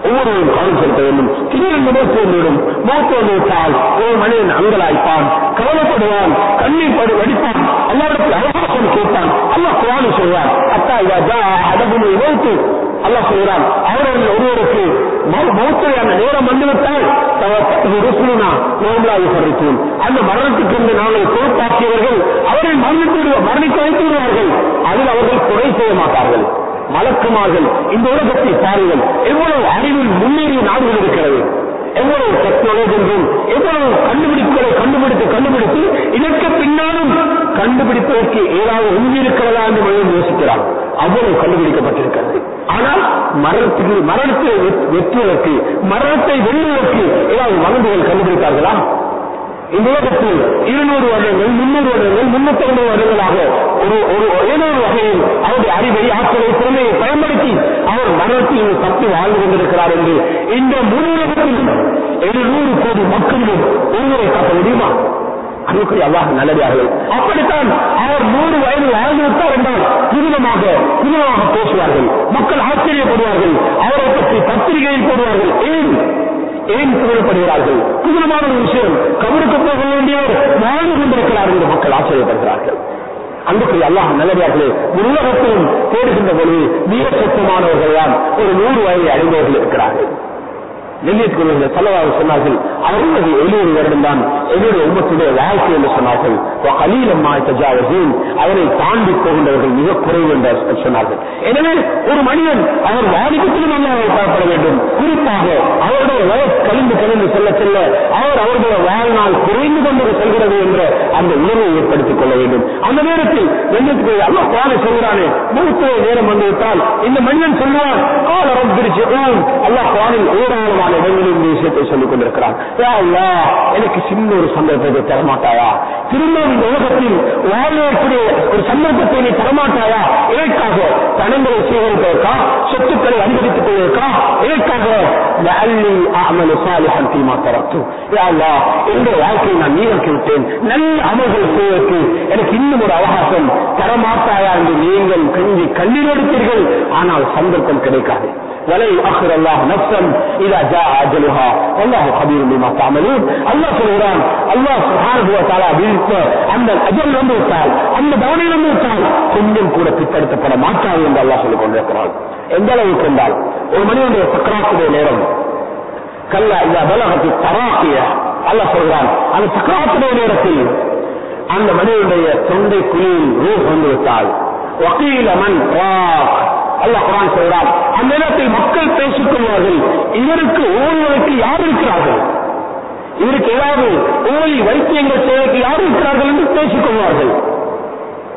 ஒவ்வொருவரும் கவனம் செலுத்த வேண்டும். திடீரென்று மூத்து வந்துவிடும் மூத்து வந்துவிட்டால் ஒரு மனிதன் அங்கலாய்ப்பான் கவலைப்படுவான் கண்ணீர் படு வடிப்பான். எல்லாருக்கும் அவகாசம் கேட்பான் அல்லாஹ் குரானு சொல்வான் அத்தா இதா ஜா அல்லாஹ் சொல்கிறான் அவர்கள் ஒருவருக்கு மௌத்துடைய நேரம் வந்துவிட்டால் அந்த மரணத்துக்கு என்று நாங்கள் பொறுப்பாக்கியவர்கள் அவர்கள் மரணித்து விடுவ- வைத்து விடுவார்கள் அதில் அவர்கள் குறை செய்ய மாட்டார்கள். மலக்குமார்கள். இந்த உலகத்தை பாருங்கள். எவ்வளவு அறிவில் முன்னேறிய நாடுகள் இருக்கிறது. எவ்வளவு டெக்னாலஜி என்றும் எவ்வளவு கண்டுபிடிப்புகளை கண்டுபிடித்து கண்டுபிடித்து இதற்கு பின்னாலும் கண்டுபிடிப்பதற்கு ஏதாவது உண்மை இருக்கிறதா என்று மனிதன் யோசிக்கிறான். அவ்வளவு கண்டுபிடிக்கப்பட்டிருக்கிறது. ஆனால் மரணத்துக்கு மரணத்தை வெற்றுவதற்கு மரணத்தை வெல்லுவதற்கு ஏதாவது மருந்துகள் கண்டுபிடித்தார்களா? இந்த உலகத்தில் இருநூறு வருடங்கள் முன்னூறு வருடங்கள் முன்னூத்தி ஐம்பது வருடங்களாக ஒரு ஒரு ஏதோ ஒரு வகையில் அவருடைய அறிவை ஆற்றலை திறமையை பயன்படுத்தி அவர் மரணத்தில் தப்பி வாழ்ந்து கொண்டிருக்கிறார் என்று இந்த முழு உலகத்திலும் எழுநூறு கோடி மக்களிடம் ஒருவரை காட்ட முடியுமா? அன்புக்குரிய அல்லாஹ் நல்லதார்கள் அப்படித்தான் அவர் நூறு வயது வாழ்ந்துவிட்டார் என்றால் புதினமாக பேசுவார்கள். மக்கள் ஆச்சரியப்படுவார்கள். அவரை பற்றி பத்திரிகையில் போடுவார்கள். ஏன்? ஏன் புகழப்படுகிறார்கள் புதினமான ஒரு விஷயம். கபருக்கு போக வேண்டியவர் வாழ்ந்து கொண்டிருக்கிறார் என்று மக்கள் ஆச்சரியப்படுகிறார்கள். அன்புக்கு அல்லாஹ் நல்லதார்களே உலகத்திலும் தேடுகின்ற பொழுது மிக சொத்தமானவர்கள் தான் ஒரு நூறு வயதை அடைந்தவர்கள் இருக்கிறார்கள். நெல்லியத்துக்குள்ள செலவாக சொன்னார்கள். அவர்களது எழுபது வருடம் தான் என்னுடைய உமத்துடைய வாழ்க்கை என்று சொன்னார்கள். கலீலம்மா அவரை தாண்டி போகின்றவர்கள் மிக குறைவு என்று சொன்னார்கள். எனவே ஒரு மனிதன் அவர் வாடிக்கையிலும் அல்லாவை பார்ப்பட வேண்டும். குறிப்பாக அவருடைய வயசு கழிந்து கழிந்து செல்ல செல்ல அவர் அவருடைய வாழ்நாள் குறைந்து கொண்டு செல்கிறது என்ற அந்த உணர்வை ஏற்படுத்திக் கொள்ள வேண்டும். அந்த நேரத்தில் வெள்ளத்துக்கு அல்ல குரானை சொல்கிறானே மூத்த நேரம் வந்துவிட்டால் இந்த மனிதன் சொல்லுவான் கால ரப்பிரிச்சு அல்லாஹ் குரானில் ஏராளமான இடங்களில் இந்த விஷயத்தை சொல்லிக் கொண்டிருக்கிறான் எனக்கு சின்ன ஒரு சந்தர்ப்பத்தை தரமாட்டாயா? திரும்ப இந்த உலகத்தில் வாழக்கூடிய ஒரு சந்தர்ப்பத்தை நீ தரமாட்டாயா? ஏற்காக பணங்களை சேகரிப்பதற்கா? சொத்துக்களை அனுபவித்துக் கொள்வதற்கா? ஏற்காக என்னுடைய வாழ்க்கையை நான் நீராக்கி விட்டேன். நல்ல அமல்கள் செய்வதற்கு எனக்கு இன்னும் ஒரு அவகாசம் தரமாட்டாயா என்று நீங்கள் கஞ்சி கண்ணீர் எடுத்தீர்கள் ஆனால் சந்தர்ப்பம் கிடைக்காது. ولا يؤخر الله نفسا اذا جاء اجلها والله خبير بما تعملون الله சொல்கிறான் அல்லாஹ் சுப்ஹானஹு வ தஆலா விதித்த அந்த அஜல் வந்து விட்டால் அந்த தவணை வந்து விட்டால் கொஞ்சம் கூட பிற்படுத்தப்பட மாட்டாது என்று அல்லாஹ் சொல்லிக் கொண்டிருக்கிறான் எந்த அளவுக்கு என்றால் ஒரு மனிதனுடைய சக்கராத்துடைய நேரம் கல்லா இந்த பலகத்தை தராக்கிய அல்லாஹ் சொல்கிறான் அந்த சக்கராத்துடைய நேரத்தில் அந்த மனிதனுடைய தொண்டை குழியில் ரூஹ் வந்து விட்டால் வக்கீல மன் ராக் அல்ல குரான் சொல்றான். அந்த நேரத்தில் மக்கள் பேசிக் கொள்வார்கள். இவருக்கு ஓய்வதற்கு யார் இருக்கிறார்கள்? இவருக்கு ஏதாவது ஓய் வைத்தியங்கள் செய்வதற்கு யார் இருக்கிறார்கள் என்று பேசிக் கொள்வார்கள்.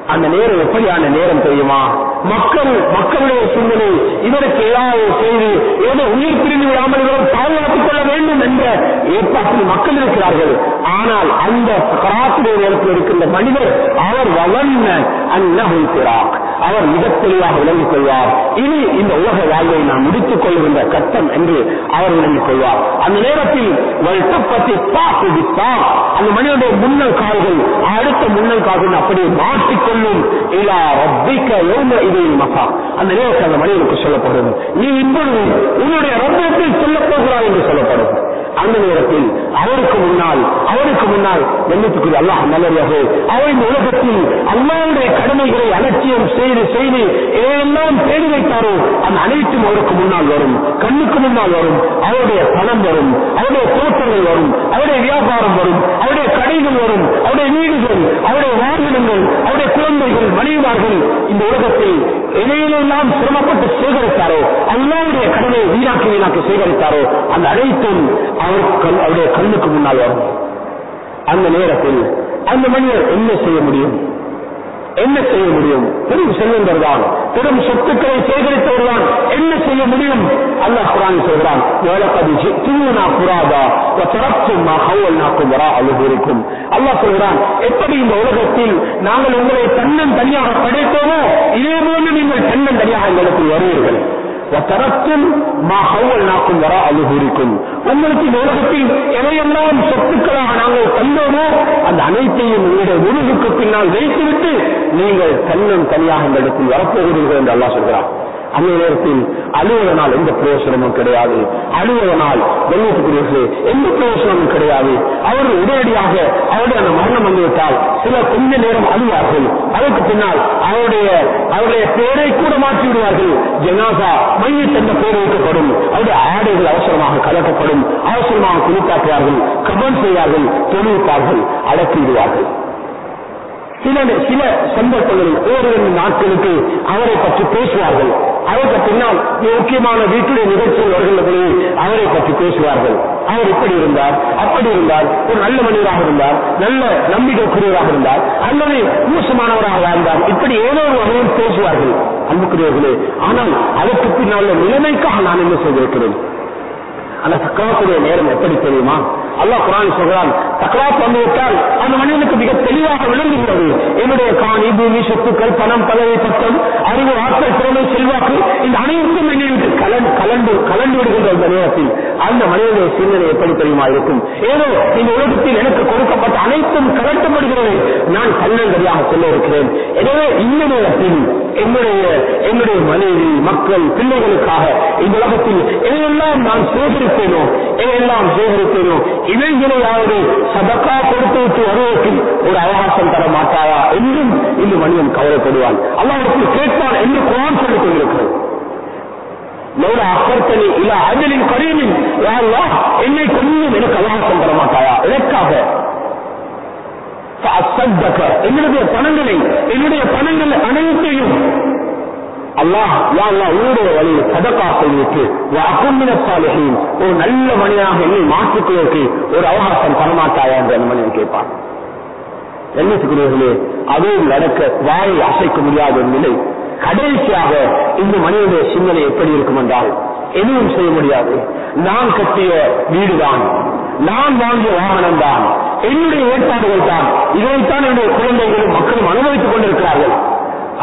அந்த நேரம் எப்படியான நேரம் தெரியுமா? மக்கள் மக்களுடைய சிந்தனை இதற்கு ஏதாவது செய்து ஏதோ உயிர் பிரிந்து விடாமல் இவரை பாதுகாத்துக் கொள்ள வேண்டும் என்ற ஏற்பாட்டில் மக்கள் இருக்கிறார்கள். ஆனால் அந்த கராத்துடைய நேரத்தில் இருக்கின்ற மனிதர் அவர் வளர்ந்த அந்நகுகிறார் அவர் மிக தெளிவாக விளங்கிக் கொள்வார். இனி இந்த உலக வாழ்வை நாம் முடித்துக் கொள்கின்ற கட்டம் என்று அவர் விளங்கிக் கொள்வார். அந்த நேரத்தில் அந்த மனிதனுடைய முன்னல் கால்கள் அடுத்த முன்னல் கால்கள் அப்படியே மாற்றிக்கொள்ளும் இலா ரப்பிக்க யௌம இதையில் மகா அந்த நேரத்தில் அந்த மனிதனுக்கு சொல்லப்படுது நீ இப்பொழுது உன்னுடைய ரத்தத்தில் சொல்லப்போகிறாய் என்று சொல்லப்படும் அந்த நேரத்தில் அவருக்கு முன்னால் அவருக்கு முன்னால் எண்ணத்துக்குரிய அல்லாஹ் நல்லதாக அவர் இந்த உலகத்தில் அல்லாவுடைய கடமைகளை அலட்சியம் செய்து செய்து எதையெல்லாம் தேடி வைத்தாரோ அந்த அனைத்தும் அவருக்கு முன்னால் வரும். கண்ணுக்கு முன்னால் வரும். அவருடைய பணம் வரும். அவருடைய தோட்டங்கள் வரும். அவருடைய வியாபாரம் வரும். அவருடைய கடைகள் வரும். அவருடைய வீடுகள் அவருடைய வாகனங்கள் அவருடைய குழந்தைகள் மனைவிமார்கள் இந்த உலகத்தில் எதையிலெல்லாம் சிரமப்பட்டு சேகரித்தாரோ அல்லாவுடைய கடனை வீணாக்கி வீணாக்கி சேகரித்தாரோ அந்த அனைத்தும் அவர் கண்- அவருடைய கண்ணுக்கு முன்னால் வரும். அந்த நேரத்தில் அந்த மனிதர் என்ன செய்ய முடியும்? என்ன செய்ய முடியும்? பெரும் செல்வந்தர் தான். பெரும் சொத்துக்களை சேகரித்தவர் தான் என்ன செய்ய முடியும்? அல்லாஹ் குரான் சொல்கிறான் "வலகத் ஜி'துனா புறாதா வதரக்தும் மா வரா அலுஹூரிக்கும்." அல்லாஹ் சொல்கிறான் எப்படி இந்த உலகத்தில் நாங்கள் உங்களை தன்னன் தனியாக படைத்தோமோ இதே போன்று நீங்கள் தன்னன் தனியாக எங்களுக்கு வருவீர்கள். உங்களுக்கு உலகத்தில் எதையெல்லாம் சொத்துக்களாக நாங்கள் தந்தோமோ அந்த அனைத்தையும் உங்களுடைய முடிவுக்கு பின்னால் வைத்துவிட்டு நீங்கள் தன்னும் தனியாக எங்களுக்கு வரப்போகிறீர்கள் என்று அல்லா சொல்கிறார் அந்த நேரத்தில் அழுவதனால் எந்த பிரயோசனமும் கிடையாது. அழுவதனால் வெள்ளத்துக்குரியவர்களே எந்த பிரயோசனமும் கிடையாது. அவர்கள் உடனடியாக அவருடைய அந்த மரணம் வந்துவிட்டால் சில கொஞ்ச நேரம் அழுவார்கள். அதற்கு பின்னால் அவருடைய அவருடைய பேரை கூட மாற்றி விடுவார்கள் ஜனாசா மையத் என்ற பேர் வைக்கப்படும். அவருடைய ஆடைகள் அவசரமாக கலக்கப்படும். அவசரமாக குளிப்பாட்டுவார்கள். கபன் செய்வார்கள். தொழில்ப்பார்கள் அடக்கி விடுவார்கள் சில சில சந்தர்ப்பங்களில் ஓரிரு நாட்களுக்கு அவரை பற்றி பேசுவார்கள். அதற்கு பின்னால் முக்கியமான வீட்டுடைய நிகழ்ச்சியில் வருகின்ற பொழுது அவரை பற்றி பேசுவார்கள். அவர் இப்படி இருந்தார் அப்படி இருந்தார் ஒரு நல்ல மனிதராக இருந்தார் நல்ல நம்பிக்கைக்குரியவராக இருந்தார் அல்லது மோசமானவராக வாழ்ந்தார் இப்படி ஏதோ ஒரு வகையில் பேசுவார்கள். அன்புக்குரியவர்களே ஆனால் அதற்கு பின்னால் நிலைமைக்காக நான் என்ன செய்திருக்கிறேன்? அந்த சக்கராத்துடைய நேரம் எப்படி தெரியுமா? அல்லா குரான் சொல்றான் சக்கராத் வந்துவிட்டால் அந்த மனிதனுக்கு மிக தெளிவாக விளங்குகிறது. என்னுடைய காணி பூமி சொத்துக்கள் பணம் பதவி பட்டம் அறிவு ஆற்றல் திறமை செல்வாக்கு இந்த அனைவருக்கும் என்னை விட்டு கலந்து கலந்து கலந்து விடுகின்ற அந்த நேரத்தில் அந்த மனிதனுடைய சிந்தனை எப்படி தெரியுமா இருக்கும்? ஏதோ இந்த உலகத்தில் எனக்கு கொடுக்கப்பட்ட அனைத்தும் கலட்டப்படுகிறது நான் கண்ணங்கரியாக சொல்ல இருக்கிறேன் எனவே இந்த நேரத்தில் என்னுடைய என்னுடைய மனைவி மக்கள் பிள்ளைகளுக்காக இந்த உலகத்தில் எதையெல்லாம் நான் கொடுத்தேனோ எல்லாம் சேகரித்தேனோ இவைகளையாவது சதக்கா கொடுத்து விட்டு வருவதற்கு ஒரு அவகாசம் தர மாட்டாயா என்றும் இந்த மனிதன் கவலைப்படுவான். அல்லாவுக்கு கேட்பான் என்று குரான் சொல்லிக் கொண்டிருக்கிறது. என்னை கொஞ்சம் எனக்கு அவகாசம் தர மாட்டாயா? எனக்காக என்னுடைய பணங்களை என்னுடைய பணங்கள் அனைத்தையும் அல்லாஹ் யா அல்லாஹ் உன்னுடைய வழியில் சதக்கா செய்துவிட்டு அக்குமின ஒரு நல்ல மனிதனாக என்னை மாற்றிக்கொள்வதற்கு ஒரு அவகாசம் தரமாட்டாயா என்று அந்த மனிதன் கேட்பான். எண்ணத்துக்குரியவர்களே அதுவும் நடக்க வாயை அசைக்க முடியாத நிலை. கடைசியாக இந்த மனிதனுடைய சிந்தனை எப்படி இருக்கும் என்றால் எதுவும் செய்ய முடியாது. நான் கட்டிய வீடுதான். நான் வாங்கிய வாகனம் தான். என்னுடைய ஏற்பாடுகள் தான். இதைத்தான் என்னுடைய குழந்தைகளும் மக்களும் அனுபவித்துக் கொண்டிருக்கிறார்கள்.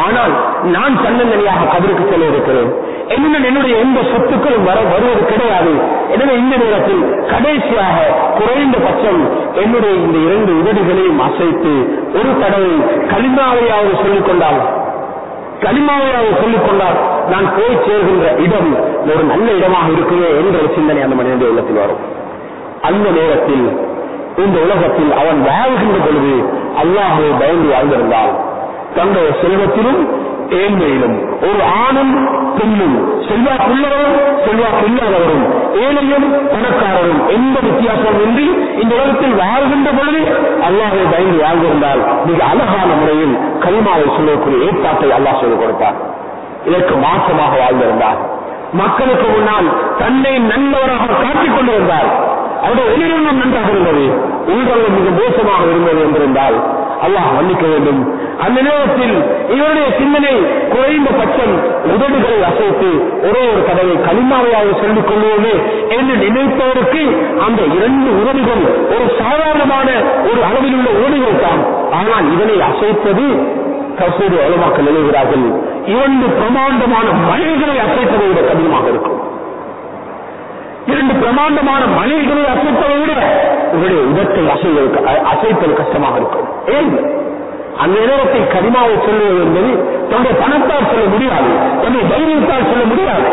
ஆனால் நான் தன்னந்தனியாக கபருக்கு செல்ல இருக்கிறேன் என்னுடன் என்னுடைய எந்த சொத்துக்களும் வர வருவது கிடையாது. எனவே இந்த நேரத்தில் கடைசியாக குறைந்த பட்சம் என்னுடைய இந்த இரண்டு உதடுகளையும் அசைத்து ஒரு தடவை களிமாவையாவது சொல்லிக் கொண்டால் களிமாவையாவது சொல்லிக் கொண்டால் நான் போய் சேர்கின்ற இடம் ஒரு நல்ல இடமாக இருக்குமே என்ற ஒரு சிந்தனை அந்த மனிதனுடைய உள்ளத்தில் வரும். அந்த நேரத்தில் இந்த உலகத்தில் அவன் வாழ்கின்ற பொழுது அல்லாஹை பயந்து வாழ்ந்திருந்தான் தன்னுடைய செல்வத்திலும் ஏழ்மையிலும். ஒரு ஆணும் பெண்ணும் செல்வாக்குள்ளவரும் செல்வாக்கில்லாதவரும் ஏழையும் பணக்காரரும். எந்த வித்தியாசம் இன்றி இந்த உலகத்தில் வாழ்கின்ற பொழுது அல்லாஹை பயந்து வாழ்ந்திருந்தால் மிக அழகான முறையில் கலிமாவை சொல்லக்கூடிய ஏற்பாட்டை அல்லாஹ் சொல்லிக் கொடுத்தார். இதற்கு மாற்றமாக வாழ்ந்திருந்தார். மக்களுக்கு முன்னால் தன்னை நல்லவராக காட்டிக் கொண்டிருந்தார். அவருடைய வெளிரங்கம் நன்றாக இருந்தது. உள்ரங்கம் மிக மோசமாக இருந்தது என்றிருந்தால் அல்லாஹ் மன்னிக்க வேண்டும். அந்த நேரத்தில் இவருடைய சிந்தனை குறைந்த பட்சம் உதடுகளை அசைத்து ஒரே ஒரு கதவை களிமாவையாக சொல்லிக் கொள்வோமே என்று நினைப்பவருக்கு அந்த இரண்டு உதடுகள் ஒரு சாதாரணமான ஒரு அளவில் உள்ள உதடுகள் தான். ஆனால் இதனை அசைப்பது கசூரி வளமாக்க நினைவுகிறார்கள். இரண்டு பிரமாண்டமான மலைகளை அசைப்பதை விட கடினமாக இருக்கும். இரண்டு பிரமாண்டமான மலைகளை அசைப்பதை விட இவருடைய உதட்டை அசைவது அசைப்பது கஷ்டமாக இருக்கும். ஏன்? அந்த நேரத்தில் கரிமாவை சொல்லுவது என்பது தன்னுடைய பணத்தால் சொல்ல முடியாது தன்னுடைய தைரியத்தால் சொல்ல முடியாது.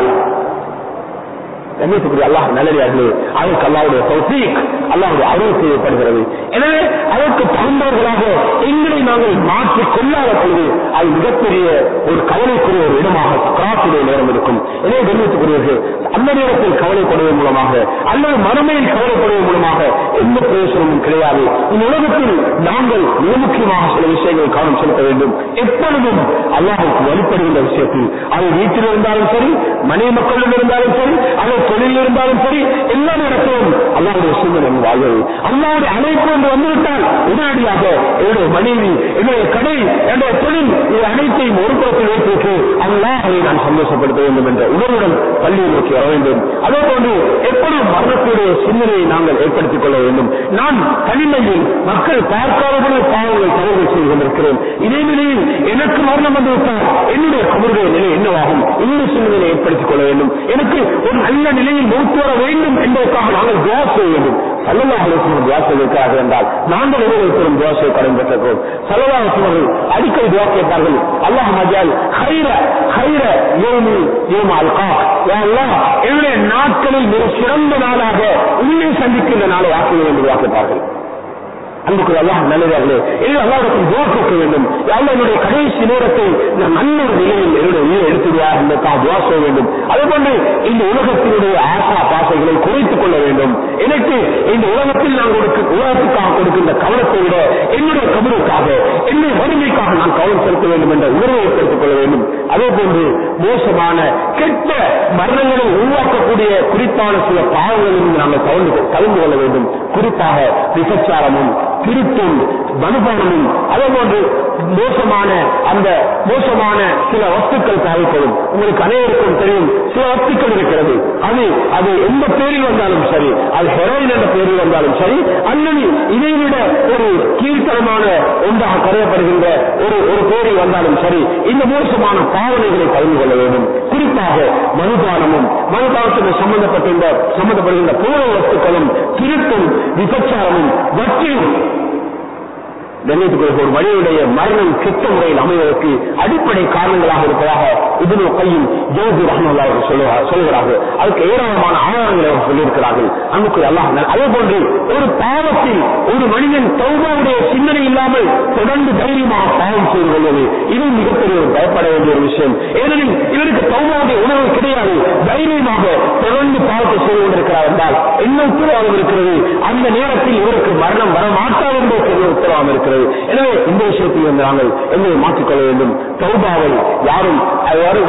கண்ணியத்துக்குரிய அல்லாஹ் நல்லடியார்களே அதற்கு அல்லாவுடைய தௌஃபீக் அல்லாவுடைய அருள் தேவைப்படுகிறது எனவே அதற்கு தகுந்தவர்களாக எங்களை நாங்கள் மாற்றிக் கொள்ளாத பொழுது அது மிகப்பெரிய ஒரு கவலைக்குரிய ஒரு இடமாக கிராசுடைய நேரம் இருக்கும் எனவே கண்ணியத்துக்குரியவர்கள் அந்த நேரத்தில் கவலைப்படுவதன் மூலமாக அல்லது மறுமையில் கவலைப்படுவதன் மூலமாக எந்த பிரயோசனமும் கிடையாது. இந்த உலகத்தில் நாங்கள் மிக முக்கியமாக சில விஷயங்கள் கவனம் செலுத்த வேண்டும். எப்பொழுதும் அல்லாஹுக்கு வழிபடுகின்ற விஷயத்தில் அது வீட்டில் இருந்தாலும் சரி மனைவி மக்களிடம் இருந்தாலும் சரி அதை தொழில் இருந்தாலும் சரி எல்லாம் நடக்கும். அல்லாவுடைய சூழ்நிலை வாழ்வு அல்லாவுடைய அழைப்பு என்று வந்துவிட்டால் உடனடியாக என்னுடைய மனைவி என்னுடைய கடை என்னுடைய தொழில் இது அனைத்தையும் ஒரு புறத்தில் வைத்துவிட்டு அல்லாஹை நான் சந்தோஷப்படுத்த வேண்டும் என்ற உணர்வுடன் பள்ளியை நோக்கி வர வேண்டும். அதே போன்று எப்படி மரணத்துடைய சிந்தனையை நாங்கள் ஏற்படுத்திக் கொள்ள வேண்டும்? நான் தனிமையில் மக்கள் பார்க்காதபடி பாவங்கள் தவறுகள் செய்து கொண்டிருக்கிறேன். இதே நிலையில் எனக்கு மரணம் வந்துவிட்டால் என்னுடைய கபருடைய நிலை என்னவாகும்? இன்னும் சிந்தனையை ஏற்படுத்திக் கொள்ள வேண்டும். எனக்கு ஒரு நல்ல நிலையில் மூத்து வர வேண்டும் என்பதற்காக நாங்கள் துவா செய்ய வேண்டும். சல்லல்லாஹு அலைஹி வஸல்லம் துவா செய்திருக்கிறார்கள் என்றால் நாங்கள் ஒருவருக்கும் துவா செய்ய கடன் பெற்றிருக்கிறோம் சல்லல்லாஹு அடிக்கடி துவா கேட்டார்கள். அல்லாஹ் மஜால் ஹைர ஹைர யோமி யோம அல்கா யா என்னுடைய நாட்களில் மிக சிறந்த நாளாக உண்மை சந்திக்கின்ற நாளை ஆக்குவேன் என்று துவா கேட்டார்கள். அன்புக்கு அல்லாஹ் நல்லதார்களே இது அல்லாவிடத்தில் துவா கேட்க வேண்டும். அல்லாஹ் என்னுடைய கடைசி நேரத்தை நான் நல்ல நிலையில் என்னுடைய உயிரை எடுத்துடுவார் என்று தான் துவா செய்ய வேண்டும். அதே போன்று இந்த உலகத்தினுடைய ஆசா பாசைகளை குறைத்துக் கொள்ள வேண்டும். எனக்கு இந்த உலகத்தில் நான் கொடுக்க உலகத்துக்காக கொடுக்கின்ற கவனத்தை விட என்னுடைய கபருக்காக என்னுடைய வறுமைக்காக நான் கவனம் செலுத்த வேண்டும் என்ற உணர்வை ஏற்படுத்திக் கொள்ள வேண்டும். அதே போன்று மோசமான கெட்ட மரணங்களை உருவாக்கக்கூடிய குறித்தான சில பாவங்களில் நாங்கள் கவர்ந்து கலந்து கொள்ள வேண்டும். குறிப்பாக விபச்சாரமும் திருட்டும் மனுபானமும் அதேபோன்று மோசமான அந்த மோசமான சில வஸ்துக்கள் தேவைப்படும். உங்களுக்கு அனைவருக்கும் தெரியும் சில வஸ்துக்கள் இருக்கிறது. அது அது எந்த பேரில் வந்தாலும் சரி அது ஹெரோயின் என்ற பேரில் வந்தாலும் சரி அல்லது இதை விட ஒரு கீழ்த்தரமான ஒன்றாக கருதப்படுகின்ற ஒரு ஒரு பேரில் வந்தாலும் சரி இந்த மோசமான பாவனைகளை கலந்து கொள்ள வேண்டும். குறிப்பாக மனுபானமும் மனுபானத்துக்கு சம்பந்தப்பட்டிருந்த சம்பந்தப்படுகின்ற பூர்வ வஸ்துக்களும் திருட்டும் விபச்சாரமும் வற்றியும் கண்ணியத்துக்குரிய ஒரு மனிதனுடைய மரணம் கெட்ட முறையில் அமைவதற்கு அடிப்படை காரணங்களாக இருப்பதாக இதில் கையும் ஜோதி ரஹமல்லா அவர்கள் சொல்லுவார் சொல்கிறார்கள் அதுக்கு ஏராளமான ஆதாரங்களை அவர்கள் சொல்லியிருக்கிறார்கள். அங்கு அல்லாஹ் அதே போன்று ஒரு பாவத்தில் ஒரு மனிதன் தௌபாவுடைய சிந்தனை இல்லாமல் தொடர்ந்து தைரியமாக பாவம் செய்து கொள்வது இது மிகப்பெரிய ஒரு பயப்பட வேண்டிய ஒரு விஷயம். ஏனெனில் இவருக்கு தௌபாவுடைய உணர்வு கிடையாது. தைரியமாக தொடர்ந்து பாவத்தை செய்து கொண்டிருக்கிறார் என்றால் என்ன உத்தரவாதம் இருக்கிறது? அந்த நேரத்தில் இவருக்கு மரணம் வர மாட்டார் என்பதற்கு உத்தரவாதம் இருக்கிறது? எனவே இந்த விஷயத்தில் வந்து நாங்கள் எங்களை மாற்றிக்கொள்ள வேண்டும். தௌபாவை யாரும்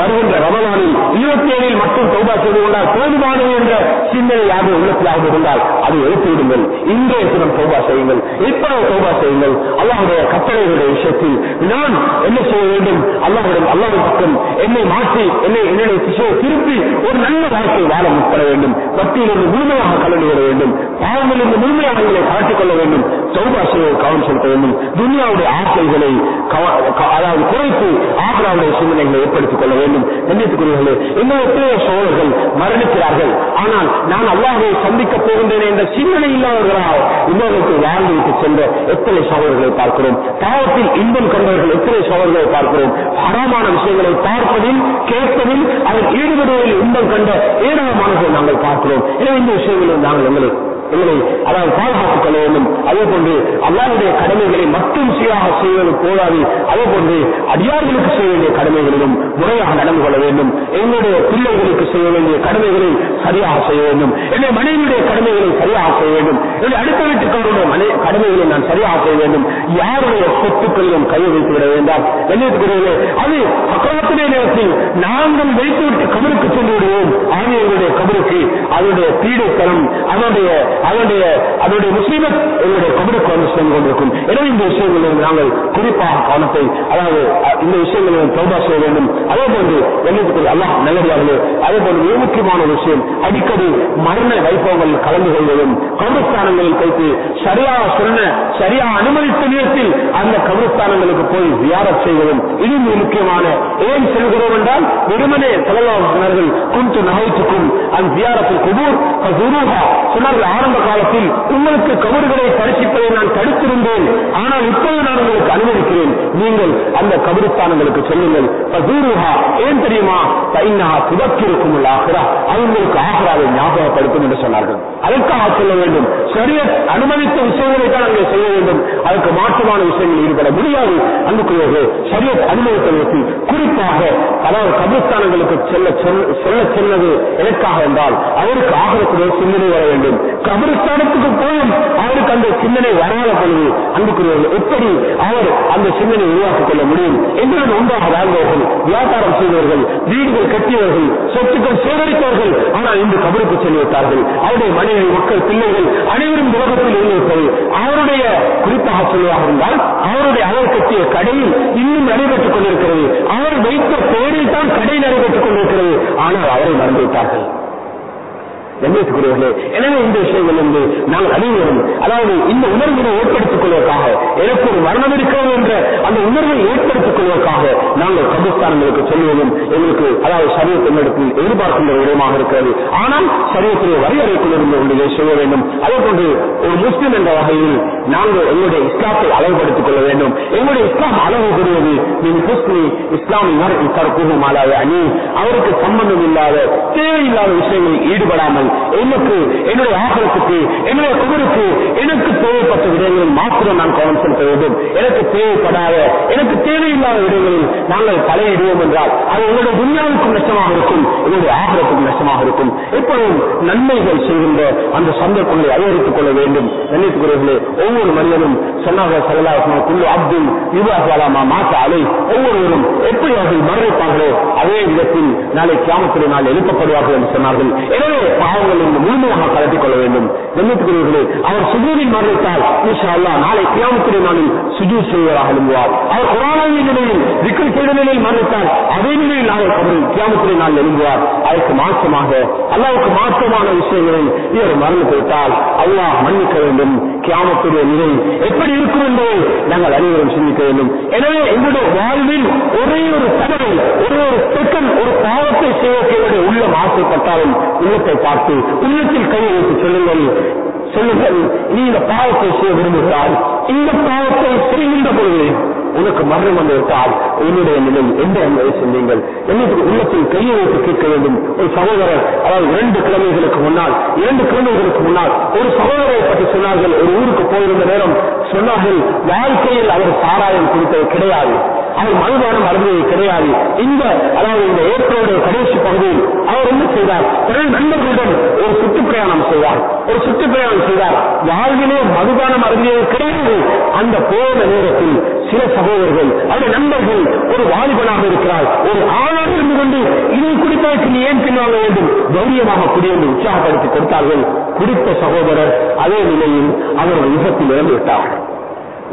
வருகின்ற ரமலானில் இருபத்தி ஏழில் மட்டும் தௌபா செய்து கொண்டால் போதுமானது என்ற சிந்தனை யாரும் உள்ளத்திலாக இருந்தால் அதை எழுத்துவிடுங்கள் இன்றைய தினம் தௌபா செய்யுங்கள். இப்பொழுது தௌபா செய்யுங்கள். அல்லாவுடைய கட்டளைகளுடைய விஷயத்தில் நான் என்ன செய்ய வேண்டும்? அல்லாவிடம் அல்லாஹின் பக்கம் என்னை மாற்றி என்னை என்னுடைய திசையை திருப்பி ஒரு நல்ல வாழ்க்கை வாழ முற்பட வேண்டும். வட்டியிலிருந்து முழுமையாக கலந்து கொள்ள வேண்டும். பாவங்களிலிருந்து முழுமையாக எங்களை காட்டிக் கொள்ள வேண்டும். தௌபா செய்ய கவனம் செலுத்த வேண்டும். துனியாவுடைய ஆசைகளை அதாவது குறைத்து ஆக்ராவுடைய சிந்தனைகளை ஏற்படுத்திக் கொள்ள வேண்டும். கண்ணியத்துக்குரியவர்களே இன்னும் எத்தனையோ சோழர்கள் மரணிக்கிறார்கள். ஆனால் நான் அல்லாஹை சந்திக்க போகின்றேன் என்ற சிந்தனை இல்லாதவர்களாக இன்னொருக்கு வாழ்ந்து விட்டு சென்ற எத்தனை சோழர்களை பார்க்கிறோம். பாவத்தில் இன்பம் கண்டவர்கள் எத்தனை சோழர்களை பார்க்கிறோம். ஹராமான விஷயங்களை பார்ப்பதில் கேட்பதில் அதன் ஈடுபடுவதில் இன்பம் கண்ட ஏராளமானவர்கள் நாங்கள் பார்க்கிறோம். எனவே இந்த விஷயங்களும் நாங்கள் எங்களை எங்களை அதாவது பாதுகாத்துக் கொள்ள வேண்டும் அதே போன்று அல்லாவுடைய கடமைகளை மட்டும் சீராக செய்வது போதாது. அதே போன்று அடியார்களுக்கு செய்ய வேண்டிய கடமைகளிலும் முறையாக நடந்து கொள்ள வேண்டும். எங்களுடைய பிள்ளைகளுக்கு செய்ய வேண்டிய கடமைகளை சரியாக செய்ய வேண்டும். என்னுடைய மனைவியுடைய கடமைகளை சரியாக செய்ய வேண்டும். என்னுடைய அடுத்த வீட்டுக்காரருடைய மனை கடமைகளை நான் சரியாக செய்ய வேண்டும். யாருடைய சொத்துக்களிலும் கையை வைத்து விட வேண்டாம். கண்ணியத்துக்குரியவர்களே அது அக்கராத்திலே நேரத்தில் நாங்கள் வைத்துவிட்டு கபருக்கு சென்று விடுவோம். ஆகியவர்களுடைய கபருக்கு அதனுடைய பீடைத்தனம் அதனுடைய அதனுடைய அதனுடைய முஸ்லீமத் எங்களுடைய கபருக்கு வந்து சேர்ந்து கொண்டிருக்கும். எனவே இந்த விஷயங்களில் நாங்கள் குறிப்பாக கவனத்தை அதாவது இந்த விஷயங்களில் தௌபா செய்ய வேண்டும். அதே போன்று எண்ணத்துக்குரிய அல்லாஹ் நல்லதாகவே அதே போன்று மிக முக்கியமான விஷயம் அடிக்கடி மரண வைபவங்கள் கலந்து கொள்வதும் கபரஸ்தானங்களில் போய்த்து சரியாக சொன்ன சரியா அனுமதித்த நேரத்தில் அந்த கபரஸ்தானங்களுக்கு போய் வியாரம் செய்வதும் இது மிக முக்கியமான ஏன் செல்கிறோம் என்றால் வெறுமனே செலவாளர்கள் குந்து நகைத்துக்கும் அந்த வியாரத்தில் குபூர் சொன்னார்கள் ஆரம்ப ஆரம்ப காலத்தில் உங்களுக்கு கபறுகளை பரிசிப்பதை நான் தடுத்திருந்தேன். ஆனால் இப்போது நான் உங்களுக்கு அனுமதிக்கிறேன். நீங்கள் அந்த கபரிஸ்தானங்களுக்கு சொல்லுங்கள். ஏன் தெரியுமா? பைனஹா துவக்கிருக்கும் ஆகிறா அது ஆகிறாவை ஞாபகப்படுத்தும் என்று சொன்னார்கள். அதற்காக சொல்ல வேண்டும். சரிய அனுமதித்த விஷயங்களை தான் அங்கே செய்ய வேண்டும். அதற்கு மாற்றமான விஷயங்கள் ஈடுபட முடியாது. அன்புக்குரியவர்கள் சரிய அனுமதித்ததற்கு குறிப்பாக பல கபிரஸ்தானங்களுக்கு செல்ல சொல்ல சொன்னது எதற்காக என்றால் அவருக்கு ஆகக்கூடிய சிந்தனை வர வேண்டும். கபிரஸ்தானத்துக்கு போயும் அவருக்கு அந்த சிந்தனை வராத பொழுது அன்புக்குரியவர்கள் எப்படி அவர் அந்த சிந்தனை உருவாக்கிக் கொள்ள முடியும் எங்களுடன் ஒன்றாக வாழ்ந்தவர்கள் வியாபாரம் செய்தவர்கள் வீடுகள் கட்டியவர்கள் சொத்துக்கள் சேகரித்தவர்கள். ஆனால் இன்று கபருக்கு சென்று அவருடைய மனைவி மக்கள் பிள்ளைகள் அனைவரும் உலகத்தில் இருந்தவர்கள். அவருடைய குறிப்பாக சொல்வதாக இருந்தால் அவருடைய அவர் கட்டிய கடையில் இன்னும் நடைபெற்றுக் கொண்டிருக்கிறது. அவர் வைத்த பெயரில் தான் கடை நடைபெற்றுக் கொண்டிருக்கிறது. ஆனால் அவரை மறந்துவிட்டார்கள். கண்ணியத்துக்குரியவர்களே எனவே இந்த விஷயங்கள் வந்து நாங்கள் அனைவரும் அதாவது இந்த உணர்வினை ஏற்படுத்திக் கொள்வதற்காக எனக்கு ஒரு மரணம் இருக்கிறது என்ற அந்த உணர்வை ஏற்படுத்திக் நாங்கள் செல்வதும் எங்களுக்கு அதாவது சரியத்தின் இடத்தில் எதிர்பார்க்கின்ற விடயமாக இருக்கிறது. ஆனால் சரியத்துடைய வரையறைக்குள் இருந்து கொண்டு இதை செய்ய வேண்டும். அதே போன்று ஒரு முஸ்லிம் என்ற வகையில் நாங்கள் எங்களுடைய இஸ்லாத்தை அழகுபடுத்திக் கொள்ள வேண்டும். எங்களுடைய இஸ்லாம் அழகு பெறுவது மின் ஹுஸ்னி இஸ்லாமியர் இவர் தற்போது மாலாய அணி. அவருக்கு சம்பந்தம் இல்லாத தேவையில்லாத விஷயங்களில் ஈடுபடாமல் எனக்கு என்னுடைய ஆகலத்துக்கு என்னுடைய குமருக்கு எனக்கு தேவைப்பட்ட விடயங்களில் மாத்திரம் நான் கவனம் செலுத்த வேண்டும். எனக்கு தேவைப்படாத எனக்கு தேவையில்லாத விடயங்களில் நாங்கள் தலையிடுவோம் என்றால் அது எங்களுடைய துன்யாவுக்கும் நஷ்டமாக இருக்கும் எங்களுடைய ஆகலத்துக்கும் நஷ்டமாக இருக்கும். எப்பொழுதும் நன்மைகள் செய்கின்ற அந்த சந்தர்ப்பங்களை அதிகரித்துக் கொள்ள வேண்டும். நினைத்துக்கிறீர்களே ஒவ்வொரு மனிதனும் சொன்னார்கள் சல்லாசன குழு அப்துல் விவாசாலாமா மாச அலை ஒவ்வொருவரும் எப்படி அவர்கள் மரணிப்பார்களோ அதே விதத்தில் நாளை கிராமத்திலே நாள் எழுப்பப்படுவார்கள் என்று சொன்னார்கள். எனவே பாவங்கள் இன்று முழுமையாக கலட்டிக் கொள்ள வேண்டும். கண்ணியத்துக்குரியவர்களே அவர் சுஜூரில் மரணித்தால் நாளை கிராமத்திலே நாளில் சுஜூர் செய்வதாக எழும்புவார். அவர் கொரோனாவின் நிலையில் விக்கல் செய்த நிலையில் மரணித்தால் அதே நிலையில் நாங்கள் கபரில் கிராமத்திலே நாள் எழும்புவார். அதற்கு மாற்றமாக அல்லாவுக்கு மாற்றமான விஷயங்களில் இவர் மறந்து விட்டால் அல்லாஹ் மன்னிக்க வேண்டும். கிராமத்துடைய நிலை எப்படி இருக்கும் என்பதை நாங்கள் அனைவரும் சிந்திக்க வேண்டும். எனவே எங்களுடைய வாழ்வில் ஒரே ஒரு தகவல் ஒரே ஒரு செகண்ட் ஒரு பாவத்தை செய்வதற்கு என்னுடைய உள்ளம் ஆசைப்பட்டாலும் உள்ளத்தை பார்த்து உள்ளத்தில் கை வைத்து சொல்லுங்கள். சொல்லுங்கள் நீ இந்த பாவத்தை செய்ய விரும்புகிறாய். இந்த பாவத்தை செய்கின்ற பொழுது உனக்கு மரணம் விட்டால் உன்னுடைய நிலை எந்த என்பதை சொன்னீங்கள் என்னுடைய உள்ளத்தில் கையை வைத்து கேட்க வேண்டும்? ஒரு சகோதரர் அதாவது இரண்டு கிழமைகளுக்கு முன்னால் இரண்டு கிழமைகளுக்கு முன்னால் ஒரு சகோதரரை பற்றி சொன்னார்கள். ஒரு ஊருக்கு போயிருந்த நேரம் சொன்னார்கள் வாழ்க்கையில் அவர் சாராயம் கொடுத்தது கிடையாது. அவர் மதுபானம் அறிந்தது கிடையாது. இந்த அதாவது இந்த ஏற்றோடைய கடைசி பகுதியில் அவர் என்ன செய்தார்? தனது நண்பர்களுடன் ஒரு சுற்றுப்பிரயாணம் செய்தார். ஒரு சுற்றுப்பிரயாணம் செய்தார். வாழ்விலே மதுபானம் அருந்தியது கிடையாது. அந்த போன நேரத்தில் சில சகோதரர்கள் அவருடைய நண்பர்கள் ஒரு வாலிபனாக இருக்கிறார். ஒரு ஆளாக இருந்து கொண்டு இதை குடிப்பதற்கு நீ ஏன் பின்வாங்க வேண்டும்? தைரியமாக குடியிருந்து உற்சாகப்படுத்தி கொடுத்தார்கள். குடித்த சகோதரர் அதே நிலையில் அவர் யுகத்தில் இறந்து விட்டார்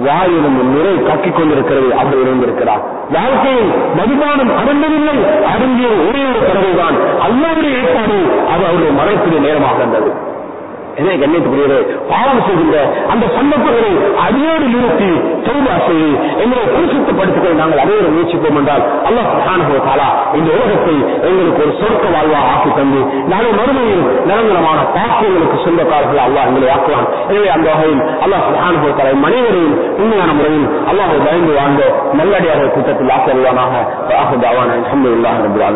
வாயிலும் நிறை கக்கிக் கொண்டிருக்கிறது அப்படி இருந்திருக்கிறார். வாழ்க்கையில் மதுபானம் அருந்தவில்லை அருந்திய ஒரே ஒரு கடவுள்தான். அல்லாவுடைய ஏற்பாடு அது அவருடைய மறைப்பிலே நேரமாக இருந்தது. எனவே கண்ணியத்துக்குரியவரே பாவம் செய்கின்ற அந்த சந்தர்ப்பங்களை அடியோடு நிறுத்தி தௌபா செய்து எங்களை பரிசுத்தப்படுத்திக் கொண்டு நாங்கள் அனைவரும் முயற்சிப்போம் என்றால் அல்லாஹ் சுப்ஹானஹு வ தஆலா இந்த உலகத்தை எங்களுக்கு ஒரு சொர்க்க வாழ்வா ஆக்கி தந்து நாளை மறுமையில் நிரந்தரமான பாக்கியங்களுக்கு சொந்தக்காரர்கள் அல்லாஹ் எங்களை ஆக்கலாம் எனவே அந்த வகையில் அல்லாஹ் சுப்ஹானஹு வ தஆலா மனிதரையும் உண்மையான முறையில் அல்லாஹ் பயந்து வாழ்ந்த நல்லடியாக கூட்டத்தில் ஆக்கியவானாக ஆஹ் தாவான அல்ஹம்துலில்லாஹி ரப்பில்